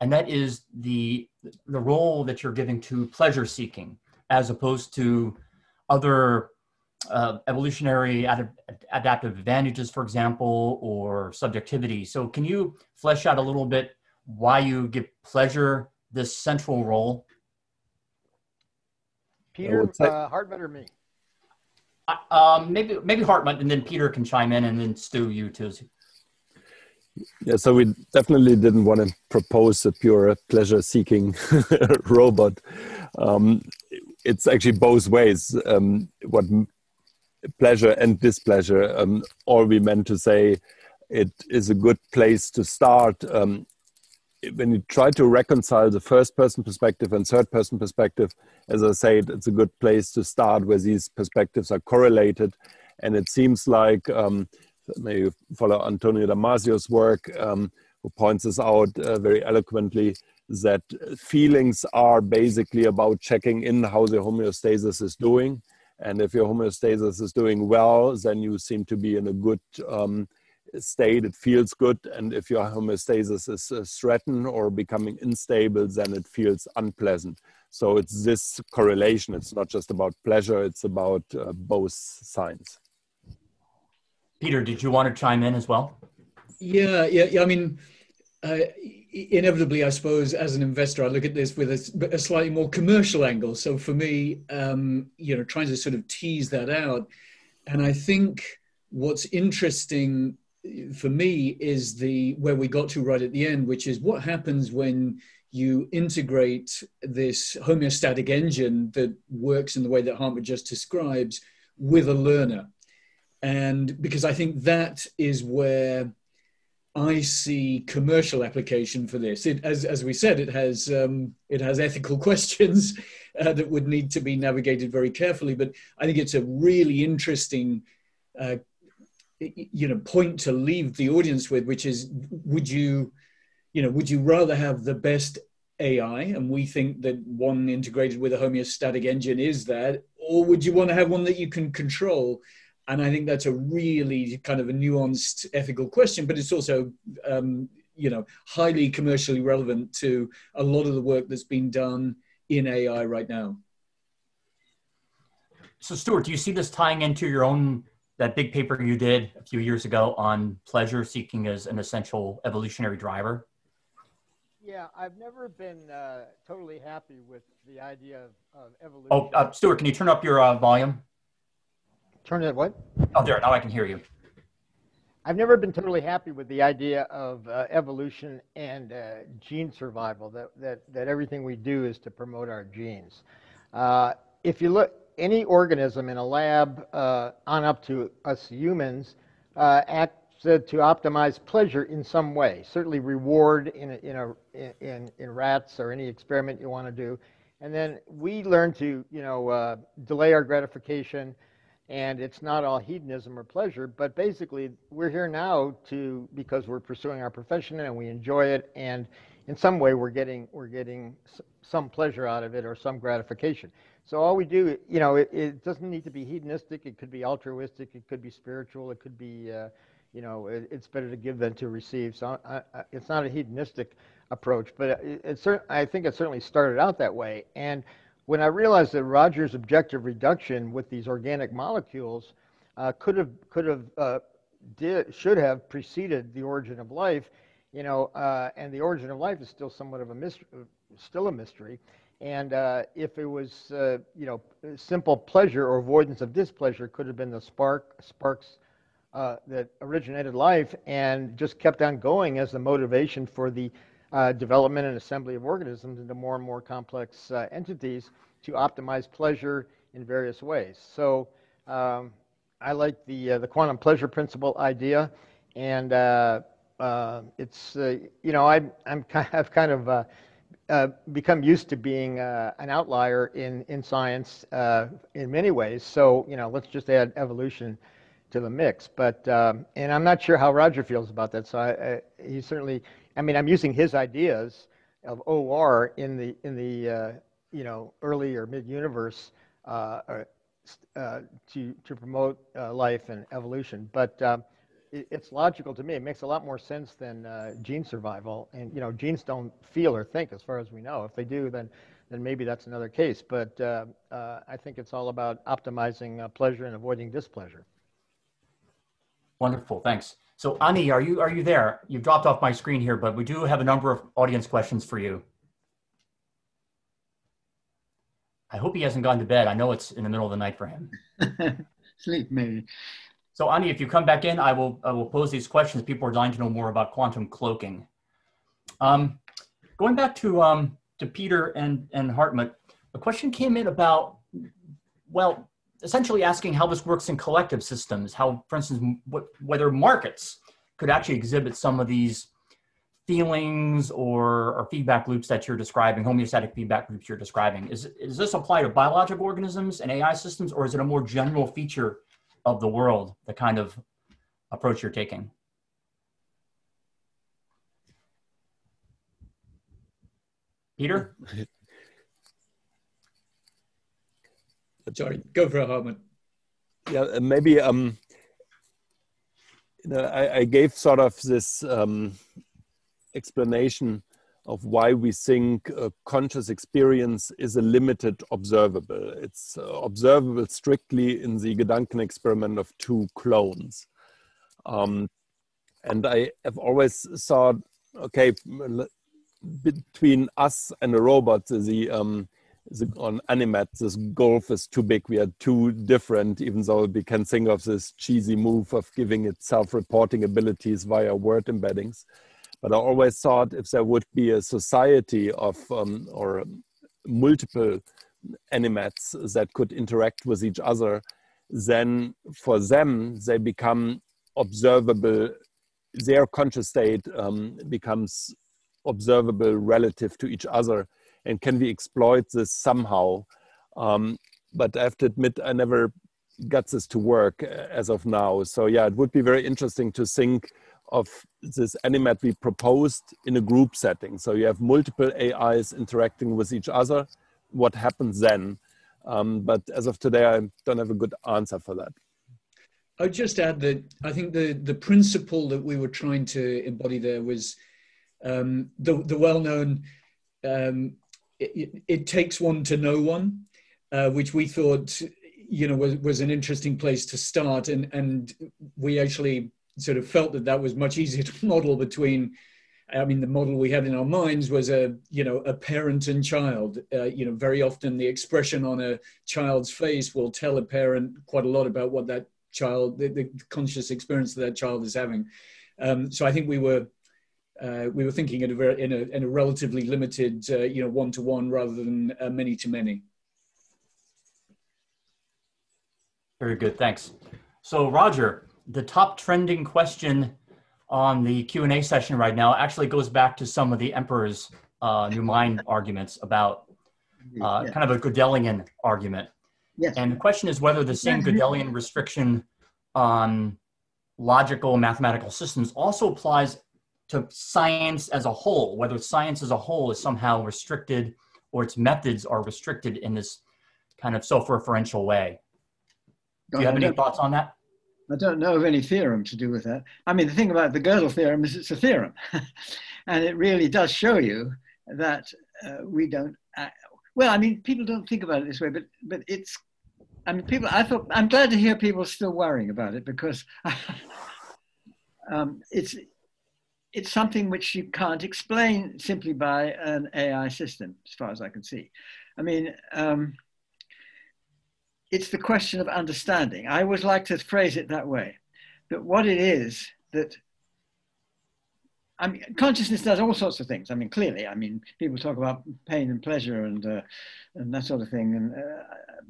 And that is the, the role that you're giving to pleasure seeking as opposed to other uh, evolutionary ad adaptive advantages, for example, or subjectivity. So can you flesh out a little bit why you give pleasure this central role? Peter, uh, Hartmut or me? Uh, um, maybe maybe Hartmut, and then Peter can chime in, and then Stu, you too. Yeah, so we definitely didn't want to propose a pure pleasure-seeking robot. Um, it's actually both ways. Um, what pleasure and displeasure. Um, all we meant to say, it is a good place to start. Um, when you try to reconcile the first person perspective and third person perspective, as I said, it's a good place to start where these perspectives are correlated. And it seems like, um, maybe follow Antonio Damasio's work, um, who points this out uh, very eloquently, that feelings are basically about checking in how the homeostasis is doing. And if your homeostasis is doing well, then you seem to be in a good um, state, it feels good. And if your homeostasis is uh, threatened or becoming unstable, then it feels unpleasant. So it's this correlation. It's not just about pleasure, it's about uh, both signs. Peter, did you want to chime in as well? Yeah, yeah, yeah. I mean, uh, inevitably, I suppose, as an investor, I look at this with a, a slightly more commercial angle. So for me, um, you know, trying to sort of tease that out, and I think what's interesting for me is the where we got to right at the end, which is what happens when you integrate this homeostatic engine that works in the way that Hartmut just describes with a learner. And because I think that is where I see commercial application for this. It, as, as we said, it has um, it has ethical questions uh, that would need to be navigated very carefully. But I think it's a really interesting, uh, you know, point to leave the audience with, which is, would you, you know, would you rather have the best AI, and we think that one integrated with a homeostatic engine is that, or would you want to have one that you can control? And I think that's a really kind of a nuanced ethical question, but it's also, um, you know, highly commercially relevant to a lot of the work that's been done in AI right now. So, Stuart, do you see this tying into your own that big paper you did a few years ago on pleasure seeking as an essential evolutionary driver? Yeah, I've never been uh, totally happy with the idea of, of evolution. Oh, uh, Stuart, can you turn up your uh, volume? Turn it what? Oh, there. Now I can hear you. I've never been totally happy with the idea of uh, evolution and uh, gene survival. That, that that everything we do is to promote our genes. Uh, if you look, any organism in a lab uh, on up to us humans uh, acts to optimize pleasure in some way. Certainly, reward in a, in a in in rats or any experiment you want to do, and then we learn to you know uh, delay our gratification and it's not all hedonism or pleasure but basically we're here now to because we're pursuing our profession and we enjoy it and in some way we're getting we're getting some pleasure out of it or some gratification. So all we do you know it, it doesn't need to be hedonistic it could be altruistic it could be spiritual it could be uh, you know it, it's better to give than to receive. So I, I, it's not a hedonistic approach but it, it's i think it certainly started out that way. And when I realized that Roger's objective reduction with these organic molecules uh, could have could have uh, did should have preceded the origin of life, you know, uh, and the origin of life is still somewhat of a mystery, still a mystery. And uh, if it was, uh, you know, simple pleasure or avoidance of displeasure could have been the spark sparks uh, that originated life and just kept on going as the motivation for the uh, development and assembly of organisms into more and more complex uh, entities to optimize pleasure in various ways. So um, I like the uh, the quantum pleasure principle idea, and uh, uh, it's you know I I'm I've kind of uh, become used to being uh, an outlier in, in science uh, in many ways. So, you know, let's just add evolution to the mix. But, um, and I'm not sure how Roger feels about that. So I, I, he certainly, I mean, I'm using his ideas of OR in the, in the uh, you know, early or mid universe uh, uh, to, to promote life and evolution. But, um, it's logical to me. It makes a lot more sense than uh, gene survival. And you know, genes don't feel or think, as far as we know. If they do, then then maybe that's another case. But uh, uh, I think it's all about optimizing uh, pleasure and avoiding displeasure. Wonderful, thanks. So Ani, are you are you there? You've dropped off my screen here, but we do have a number of audience questions for you. I hope he hasn't gone to bed. I know it's in the middle of the night for him. Sleep, maybe. So Ani, if you come back in, I will, I will pose these questions. People are dying to know more about quantum cloaking. Um, going back to, um, to Peter and, and Hartmut, a question came in about, well, essentially asking how this works in collective systems, how, for instance, what, whether markets could actually exhibit some of these feelings or, or feedback loops that you're describing, homeostatic feedback loops you're describing. Is, is this apply to biological organisms and AI systems, or is it a more general feature of the world, the kind of approach you're taking. Peter? Sorry, go for a moment. Yeah, uh, maybe um, you know, I, I gave sort of this um, explanation of why we think conscious experience is a limited observable. It's uh, observable strictly in the Gedanken experiment of two clones. Um, and I have always thought, okay, between us and a robot, the, um, the, on Animat, this gulf is too big. We are too different, even though we can think of this cheesy move of giving it self-reporting abilities via word embeddings. But I always thought if there would be a society of um, or multiple animats that could interact with each other, then for them they become observable. Their conscious state um, becomes observable relative to each other. And can we exploit this somehow? Um, but I have to admit, I never got this to work as of now. So yeah, it would be very interesting to think of this animat we proposed in a group setting. So you have multiple AIs interacting with each other. What happens then? Um, but as of today, I don't have a good answer for that. I'd just add that I think the, the principle that we were trying to embody there was um, the, the well-known um, it, it, takes one to know one, uh, which we thought you know was, was an interesting place to start and and we actually sort of felt that that was much easier to model between I mean, the model we had in our minds was a, you know, a parent and child. Uh, you know, very often the expression on a child's face will tell a parent quite a lot about what that child, the, the conscious experience that that child is having. Um, so I think we were, uh, we were thinking in a, very, in a, in a relatively limited, uh, you know, one to one rather than uh, many to many. Very good, thanks. So Roger, the top trending question on the Q&A session right now actually goes back to some of the emperor's uh, new mind arguments about uh, yeah. kind of a Gödelian argument. Yes. And the question is whether the same Gödelian restriction on logical mathematical systems also applies to science as a whole, whether science as a whole is somehow restricted or its methods are restricted in this kind of self-referential way. Do you have any thoughts on that? I don't know of any theorem to do with that. I mean, the thing about the Gödel theorem is it's a theorem, and it really does show you that uh, we don't. Uh, well, I mean, people don't think about it this way, but but it's. I mean, people. I thought I'm glad to hear people still worrying about it because um, it's it's something which you can't explain simply by an AI system, as far as I can see. I mean, um, it's the question of understanding. I always like to phrase it that way that what it is that I mean, consciousness does all sorts of things. I mean, clearly, I mean, people talk about pain and pleasure and uh, and that sort of thing. And uh,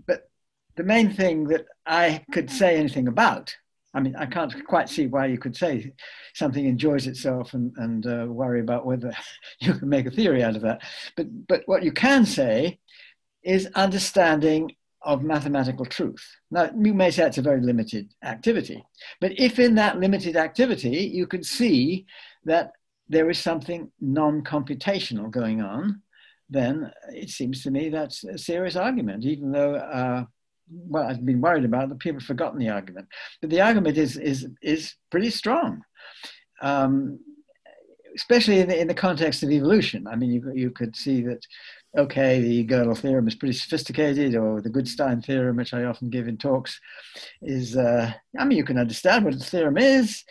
but the main thing that I could say anything about, I mean, I can't quite see why you could say something enjoys itself and and uh, worry about whether you can make a theory out of that. But but what you can say is understanding of mathematical truth. Now, you may say it's a very limited activity, but if in that limited activity you can see that there is something non computational going on, then it seems to me that's a serious argument, even though. Uh, well, I've been worried about it, people have forgotten the argument. But the argument is, is, is pretty strong. Um, especially in the, in the context of evolution. I mean, you, you could see that okay, the Gödel theorem is pretty sophisticated, or the Goodstein theorem, which I often give in talks, is, uh, I mean, you can understand what the theorem is,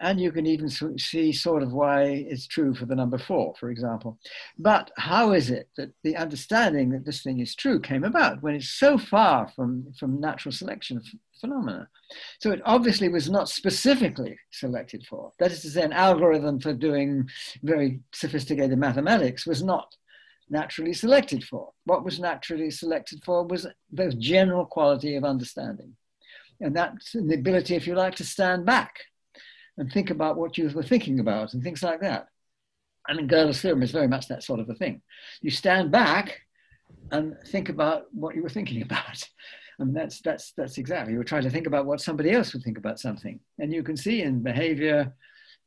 and you can even see sort of why it's true for the number four, for example. But how is it that the understanding that this thing is true came about when it's so far from, from natural selection phenomena? So it obviously was not specifically selected for. That is to say, an algorithm for doing very sophisticated mathematics was not naturally selected for. What was naturally selected for was the general quality of understanding. And that's the ability, if you like, to stand back and think about what you were thinking about and things like that. I mean, Gödel's theorem is very much that sort of a thing. You stand back and think about what you were thinking about. And that's, that's, that's exactly, you were trying to think about what somebody else would think about something. And you can see in behavior,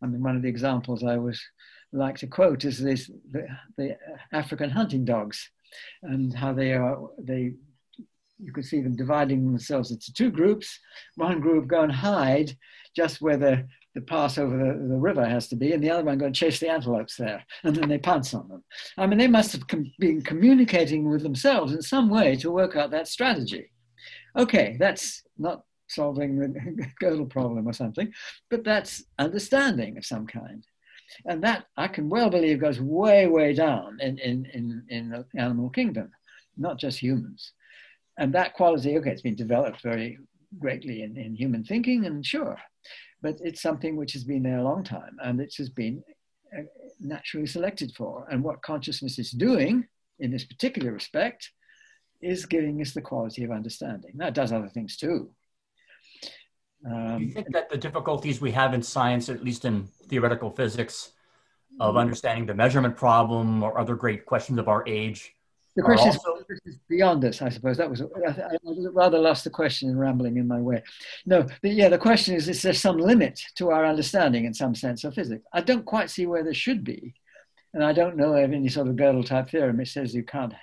I mean, one of the examples I was like to quote is this, the, the African hunting dogs and how they are, they, you can see them dividing themselves into two groups. One group go and hide just where the, the pass over the, the river has to be, and the other one go and chase the antelopes there, and then they pounce on them. I mean, they must have com- been communicating with themselves in some way to work out that strategy. Okay, that's not solving the Gödel problem or something, but that's understanding of some kind and that I can well believe goes way, way down in, in, in, in the animal kingdom, not just humans. And that quality, okay, it's been developed very greatly in, in human thinking, and sure, but it's something which has been there a long time and it has been uh, naturally selected for. And what consciousness is doing in this particular respect is giving us the quality of understanding. That does other things too. Um, Do you think that the difficulties we have in science, at least in theoretical physics, of mm-hmm. understanding the measurement problem or other great questions of our age, the question also... is beyond us, I suppose. That was I, I rather lost the question in rambling in my way. No, but yeah, the question is: Is there some limit to our understanding, in some sense, of physics? I don't quite see where there should be, and I don't know of any sort of Gödel type theorem which says you can't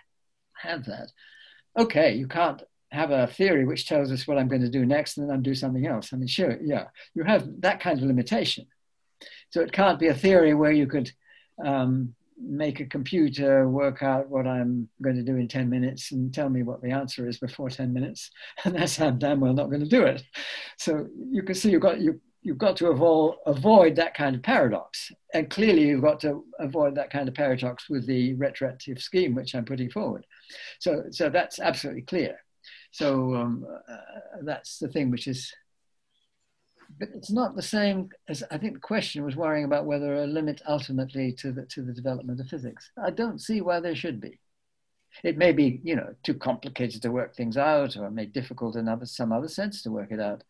have that. Okay, you can't have a theory which tells us what I'm going to do next and then I do something else. I mean, sure, yeah, you have that kind of limitation. So it can't be a theory where you could um, make a computer work out what I'm going to do in 10 minutes and tell me what the answer is before 10 minutes. And that's I'm damn well not going to do it. So you can see you've got, you, you've got to avoid, avoid that kind of paradox. And clearly you've got to avoid that kind of paradox with the retroactive scheme, which I'm putting forward. So, so that's absolutely clear. So um, uh, that's the thing which is, but it's not the same as I think the question was worrying about whether a limit ultimately to the, to the development of physics. I don't see why there should be. It may be, you know, too complicated to work things out or made difficult in other, some other sense to work it out.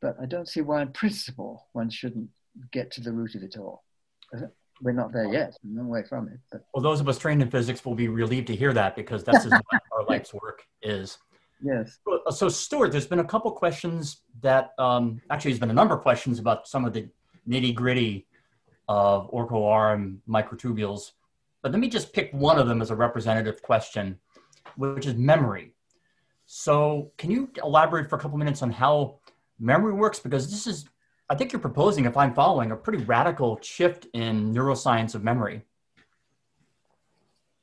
But I don't see why in principle one shouldn't get to the root of it all. We're not there yet, long way from it. But. Well, those of us trained in physics will be relieved to hear that because that's what our life's work is. Yes. So, Stuart, there's been a couple questions that um, actually there's been a number of questions about some of the nitty gritty of Orch-OR and microtubules. But let me just pick one of them as a representative question, which is memory. So can you elaborate for a couple minutes on how memory works? Because this is, I think you're proposing, if I'm following, a pretty radical shift in neuroscience of memory.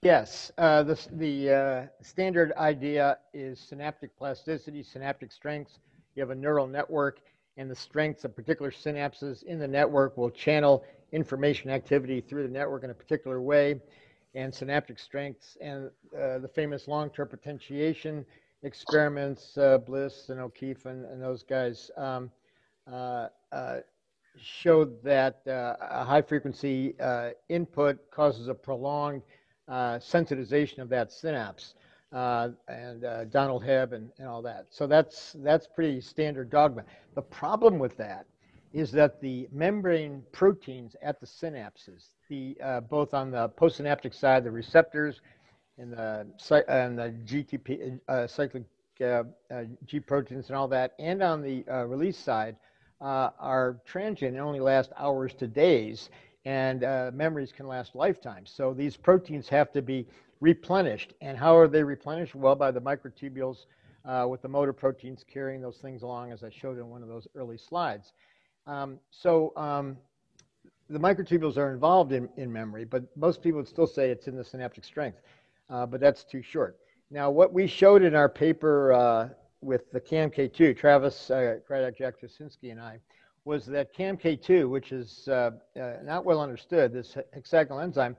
Yes, uh, the, the uh, standard idea is synaptic plasticity, synaptic strengths. You have a neural network, and the strengths of particular synapses in the network will channel information activity through the network in a particular way. And synaptic strengths and uh, the famous long-term potentiation experiments, uh, Bliss and O'Keefe and, and those guys um, uh, uh, showed that a high frequency input causes a prolonged sensitization of that synapse. Uh, and uh, Donald Hebb and, and all that. So that's that's pretty standard dogma. The problem with that is that the membrane proteins at the synapses, the uh, both on the postsynaptic side, the receptors and the and the GTP uh, cyclic uh, G proteins and all that, and on the release side, are transient and only last hours to days and uh, memories can last lifetimes. So these proteins have to be replenished. And how are they replenished? Well, by the microtubules uh, with the motor proteins carrying those things along, as I showed in one of those early slides. Um, so um, the microtubules are involved in, in memory, but most people would still say it's in the synaptic strength, uh, but that's too short. Now, what we showed in our paper uh, with the CAMK2, Travis uh, Jack Tuszynski, and I, was that CAMK2, which is uh, uh, not well understood, this hexagonal enzyme,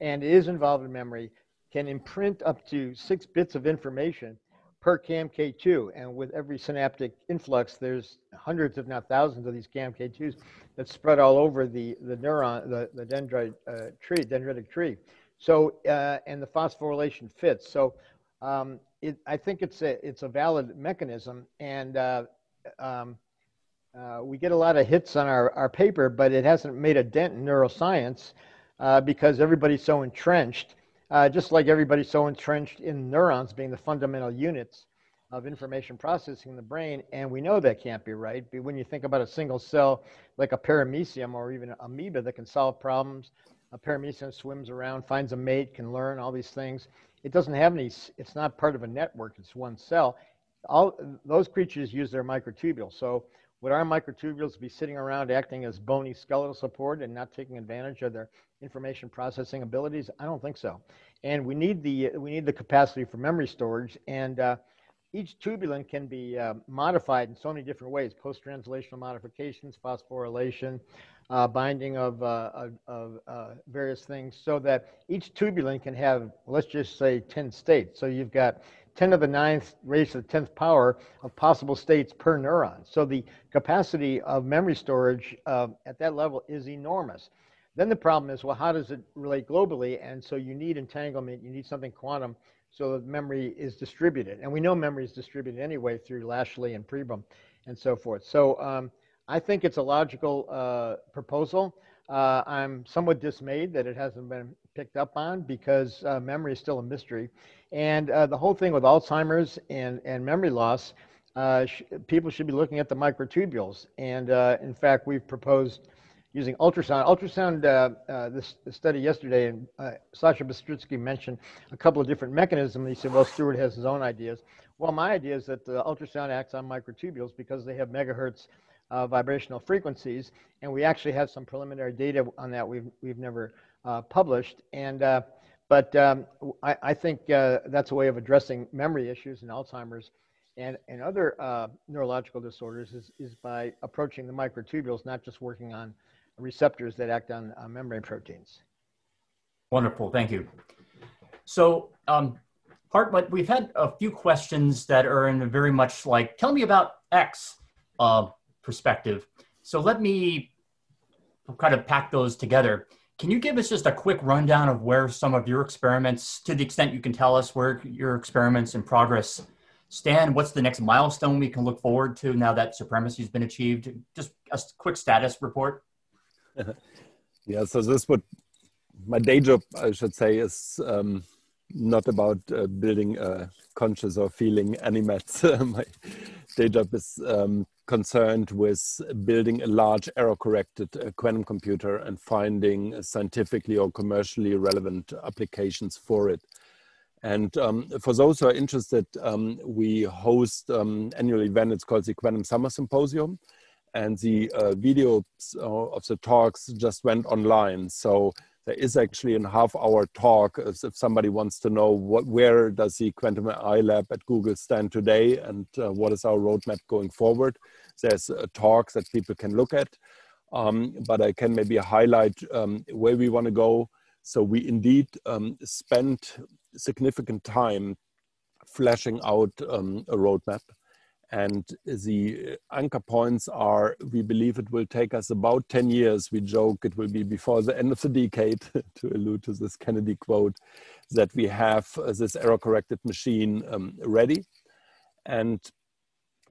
and is involved in memory, can imprint up to six bits of information per CAMK2. And with every synaptic influx, there's hundreds, if not thousands, of these CAMK2s that spread all over the, the neuron, the, the dendrite uh, tree, dendritic tree. So, uh, and the phosphorylation fits. So, um, it, I think it's a, it's a valid mechanism. And uh, um, uh, we get a lot of hits on our, our paper, but it hasn't made a dent in neuroscience uh, because everybody's so entrenched, uh, just like everybody's so entrenched in neurons being the fundamental units of information processing in the brain. And we know that can't be right. But when you think about a single cell like a paramecium or even an amoeba that can solve problems, a paramecium swims around, finds a mate, can learn all these things. It doesn't have any, it's not part of a network, it's one cell. All those creatures use their microtubules. So would our microtubules be sitting around acting as bony skeletal support and not taking advantage of their information processing abilities? I don't think so. And we need the, we need the capacity for memory storage. And uh, each tubulin can be uh, modified in so many different ways post-translational modifications, phosphorylation, uh, binding of, uh, of, uh, various things, so that each tubulin can have, let's just say, 10 states. So you've got 10 to the ninth raised to the 10th power of possible states per neuron. So the capacity of memory storage uh, at that level is enormous. Then the problem is, well, how does it relate globally? And so you need entanglement, you need something quantum so that memory is distributed. And we know memory is distributed anyway through Lashley and Pribram and so forth. So um, I think it's a logical uh, proposal. Uh, I'm somewhat dismayed that it hasn't been picked up on because uh, memory is still a mystery. And uh, the whole thing with Alzheimer's and, and memory loss, uh, sh- people should be looking at the microtubules. And uh, in fact, we've proposed using ultrasound. Ultrasound, uh, uh, this, this, study yesterday, and Sasha Bistricky mentioned a couple of different mechanisms. He said, well, Stuart has his own ideas. Well, my idea is that the ultrasound acts on microtubules because they have megahertz vibrational frequencies, and we actually have some preliminary data on that we've, we've never published. And uh, but um, I, I, think uh, that's a way of addressing memory issues in Alzheimer's and, and other uh, neurological disorders is, is by approaching the microtubules, not just working on receptors that act on uh, membrane proteins. Wonderful, thank you. So, um, Hart, we've had a few questions that are in a very much like, tell me about X uh, perspective. So let me kind of pack those together. Can you give us just a quick rundown of where some of your experiments, to the extent you can tell us where your experiments in progress stand? What's the next milestone we can look forward to now that supremacy has been achieved? Just a quick status report. yeah, so this would, my day job, I should say, is um, not about uh, building a conscious or feeling animats. my day job is um, concerned with building a large error corrected uh, quantum computer and finding scientifically or commercially relevant applications for it. And um, for those who are interested, um, we host um, annual event. It's called the Quantum Summer Symposium, and the uh, videos uh, of the talks just went online. So there is actually a half hour talk if somebody wants to know what where does the quantum ai lab at google stand today and uh, what is our roadmap going forward? There's uh, talks that people can look at. Um, but i can maybe highlight um, where we want to go. So we indeed um, spent significant time fleshing out um, a roadmap and the anchor points are, we believe it will take us about 10 years. We joke it will be before the end of the decade, to allude to this Kennedy quote, that we have uh, this error corrected machine um, ready. And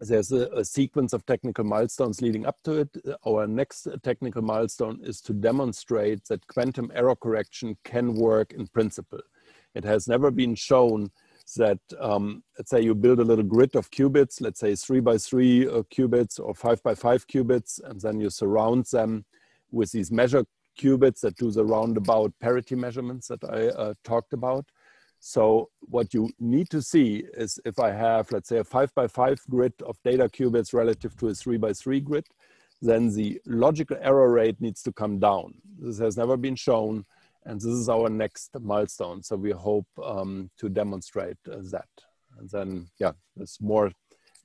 there's a, a, sequence of technical milestones leading up to it. Our next technical milestone is to demonstrate that quantum error correction can work in principle. It has never been shown that um, let's say you build a little grid of qubits, let's say three by three uh, qubits or five by five qubits, and then you surround them with these measure qubits that do the roundabout parity measurements that I uh, talked about. So what you need to see is if I have, let's say, a five by five grid of data qubits relative to a three by three grid, then the logical error rate needs to come down. This has never been shown. And this is our next milestone. So we hope um, to demonstrate uh, that. And then, yeah, there's more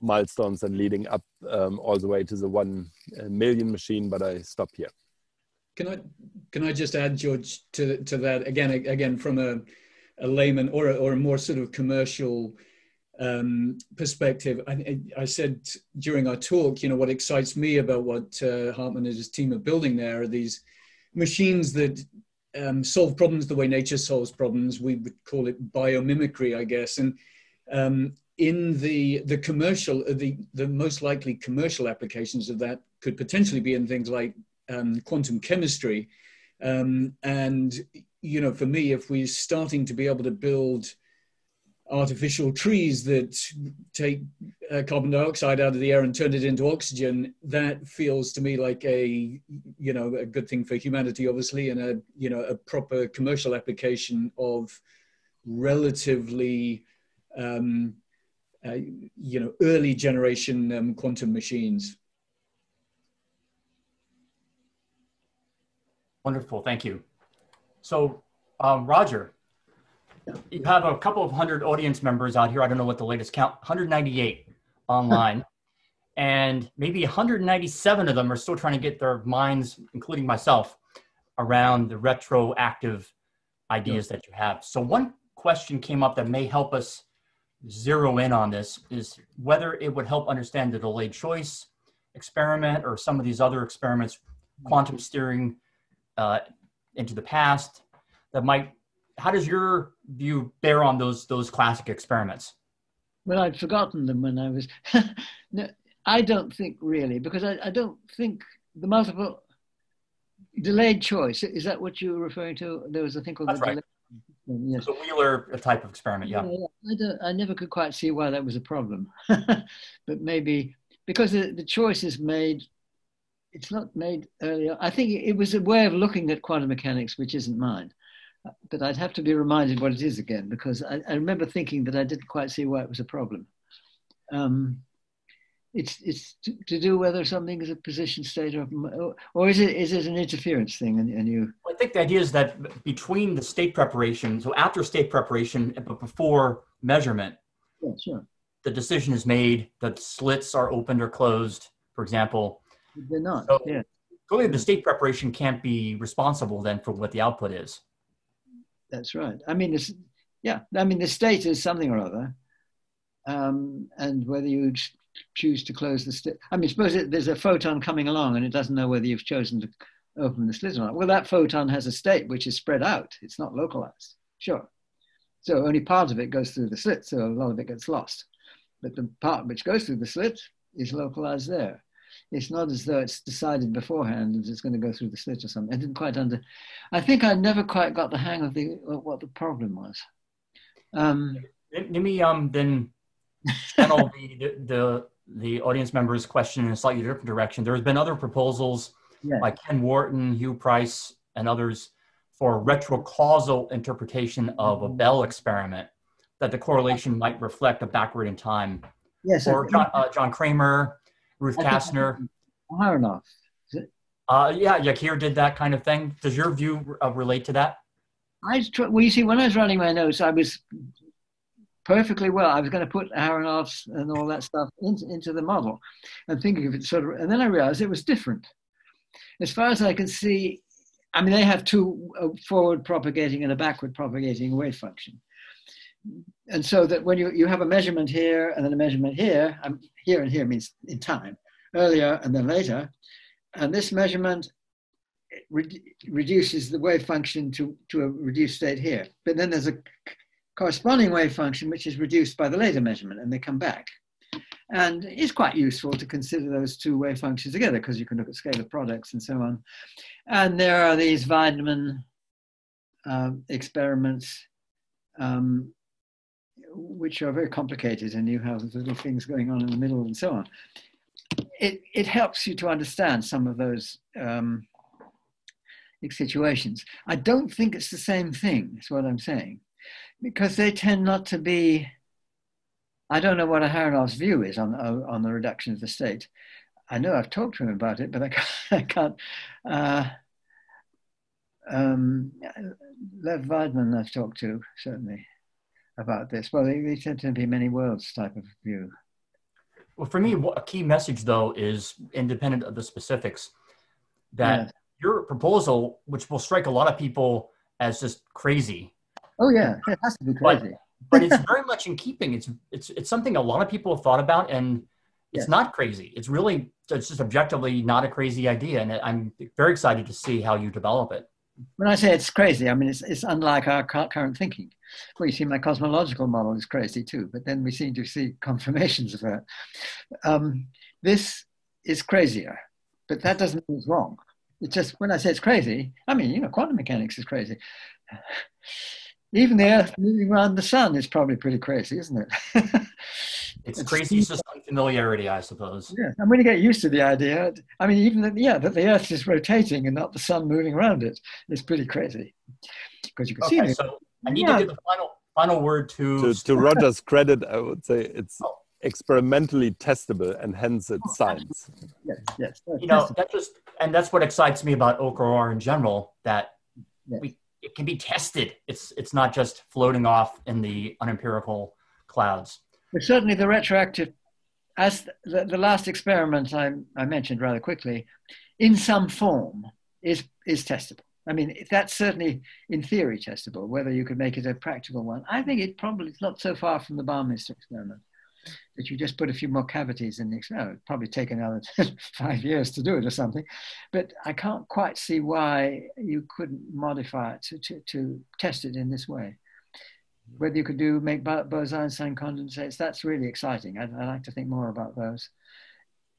milestones and leading up um, all the way to the uh, million machine, but I stop here. Can I can I just add, George, to to that again? Again, from a, a layman or a, or a more sort of commercial um, perspective, I, I, said during our talk, you know, what excites me about what uh, Hartmut and his team are building there are these machines that um, solve problems the way nature solves problems. We would call it biomimicry, I guess. And um, in the the commercial, uh, the the most likely commercial applications of that could potentially be in things like um, quantum chemistry. Um, and you know, for me, if we're starting to be able to build artificial trees that take uh, carbon dioxide out of the air and turn it into oxygen that feels to me like a you know a good thing for humanity obviously and a you know a proper commercial application of relatively um, uh, you know early generation um, quantum machines. Wonderful. Thank you. So um, roger you have a couple of hundred audience members out here. I don't know what the latest count, 198 online. and maybe 197 of them are still trying to get their minds, including myself, around the retroactive ideas that you have. So one question came up that may help us zero in on this is whether it would help understand the delayed choice experiment or some of these other experiments, quantum steering uh, into the past, that might how does your view bear on those those classic experiments? Well, I'd forgotten them when I was. no, I don't think really because I, I don't think the multiple delayed choice is that what you were referring to? There was a thing called That's the right. delayed. Yes. The Wheeler type of experiment, yeah. yeah. I, I never could quite see why that was a problem, but maybe because the, the choice is made it's not made earlier. I think it was a way of looking at quantum mechanics, which isn't mine but I'd have to be reminded what it is again because I, I remember thinking that I didn't quite see why it was a problem. Um, it's it's to, to, do whether something is a position state or or is it is it an interference thing and, and you i think the idea is that between the state preparation so after state preparation but before measurement yeah, sure. the decision is made that slits are opened or closed for example they're not so yeah clearly the state preparation can't be responsible then for what the output is that's right. I mean, this, yeah, I mean, the state is something or other. Um, and whether you choose to close the slit, I mean, suppose it, there's a photon coming along and it doesn't know whether you've chosen to open the slit or not. Well, that photon has a state which is spread out, it's not localized. Sure. So only part of it goes through the slit, so a lot of it gets lost. But the part which goes through the slit is localized there it's not as though it's decided beforehand that it's going to go through the slit or something. I didn't quite under. I think I never quite got the hang of the what the problem was. Um, Let me um, then channel the, the the audience members' question in a slightly different direction. There has been other proposals yeah. by Ken Wharton, Huw Price, and others for retrocausal interpretation of a Bell experiment that the correlation might reflect a backward in time. Yes, or John, uh, John Cramer Ruth Kastner. Aharonov. Uh, yeah, Yakir did that kind of thing. Does your view uh, relate to that? I tr- well, you see, when I was running my notes, I was perfectly well. I was going to put Aharonov's and all that stuff into, into the model and thinking of it sort of, and then I realized it was different. As far as I can see, I mean, they have two uh, forward propagating and a backward propagating wave function. And so that when you, you have a measurement here and then a measurement here, um, here and here means in time, earlier and then later, and this measurement re- reduces the wave function to, to a reduced state here. But then there's a corresponding wave function which is reduced by the later measurement and they come back. And it's quite useful to consider those two wave functions together because you can look at scalar products and so on. And there are these Vaidman uh, experiments um, which are very complicated and you have little things going on in the middle and so on. It, it helps you to understand some of those um, situations. I don't think it's the same thing, is what I'm saying, because they tend not to be. I don't know what Aharonov's view is on, on the reduction of the state. I know I've talked to him about it, but I can't. I can't uh, um, Lev Vaidman I've talked to, certainly, about this. Well, they, they tend to be many worlds type of view. Well, for me, a key message, though, is independent of the specifics, that yes. your proposal, which will strike a lot of people as just crazy. Oh, yeah, it has to be crazy. But, but it's very much in keeping. It's, it's, it's something a lot of people have thought about, and it's yes. not crazy. It's really, it's just objectively not a crazy idea. And I'm very excited to see how you develop it when I say it's crazy, I mean it's, it's unlike our current thinking. Well, you see, my cosmological model is crazy too, but then we seem to see confirmations of that. Um, this is crazier, but that doesn't mean it's wrong. It's just when I say it's crazy, I mean, you know, quantum mechanics is crazy. Even the Earth moving around the sun is probably pretty crazy, isn't it? It's, it's crazy, it's just unfamiliarity, I suppose. Yeah, I'm going to get used to the idea. I mean, even that, yeah, that the Earth is rotating and not the sun moving around it, it is pretty crazy because you can okay, see. So I need yeah. to give the final final word to to, to Roger's credit. I would say it's oh. experimentally testable, and hence it's oh, science. Yes, yes. You know that just and that's what excites me about Orch-OR in general. That yes. we it can be tested. It's it's not just floating off in the unempirical clouds. But certainly the retroactive, as the, the last experiment I, I mentioned rather quickly, in some form is, is testable. I mean, that's certainly in theory testable. Whether you could make it a practical one, I think it probably is not so far from the Bouwmeester experiment. That you just put a few more cavities in the experiment. Oh, it'd probably take another five years to do it or something. But I can't quite see why you couldn't modify it to, to, to test it in this way whether you could do make Bose-Einstein condensates, that's really exciting. I'd, I'd, like to think more about those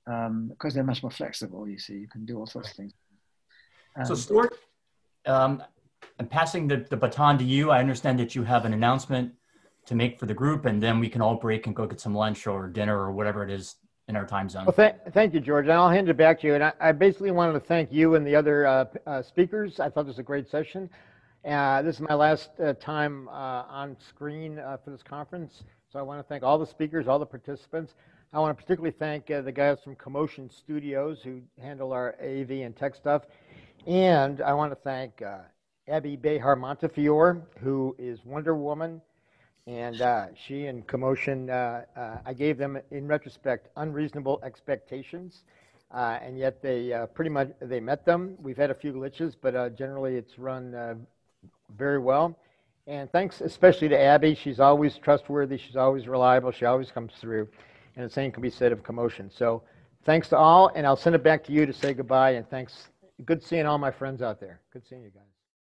because um, they're much more flexible. You see, you can do all sorts of things. Um, so, Stuart, um, I'm passing the, the baton to you. I understand that you have an announcement to make for the group, and then we can all break and go get some lunch or dinner or whatever it is in our time zone. Well, th- thank you, George. And I'll hand it back to you. And I, I basically wanted to thank you and the other uh, uh, speakers. I thought this was a great session. Uh, this is my last uh, time uh, on screen uh, for this conference, so I want to thank all the speakers, all the participants. I want to particularly thank uh, the guys from Commotion Studios who handle our AV and tech stuff. And I want to thank uh, Abby Behar Montefiore, who is Wonder Woman. And she and Commotion, I gave them, in retrospect, unreasonable expectations. and yet they pretty much they met them. We've had a few glitches, but generally it's run very well. And thanks especially to Abby. She's always trustworthy. She's always reliable. She always comes through. And the same can be said of commotion. So thanks to all. And I'll send it back to you to say goodbye. And thanks. Good seeing all my friends out there. Good seeing you guys.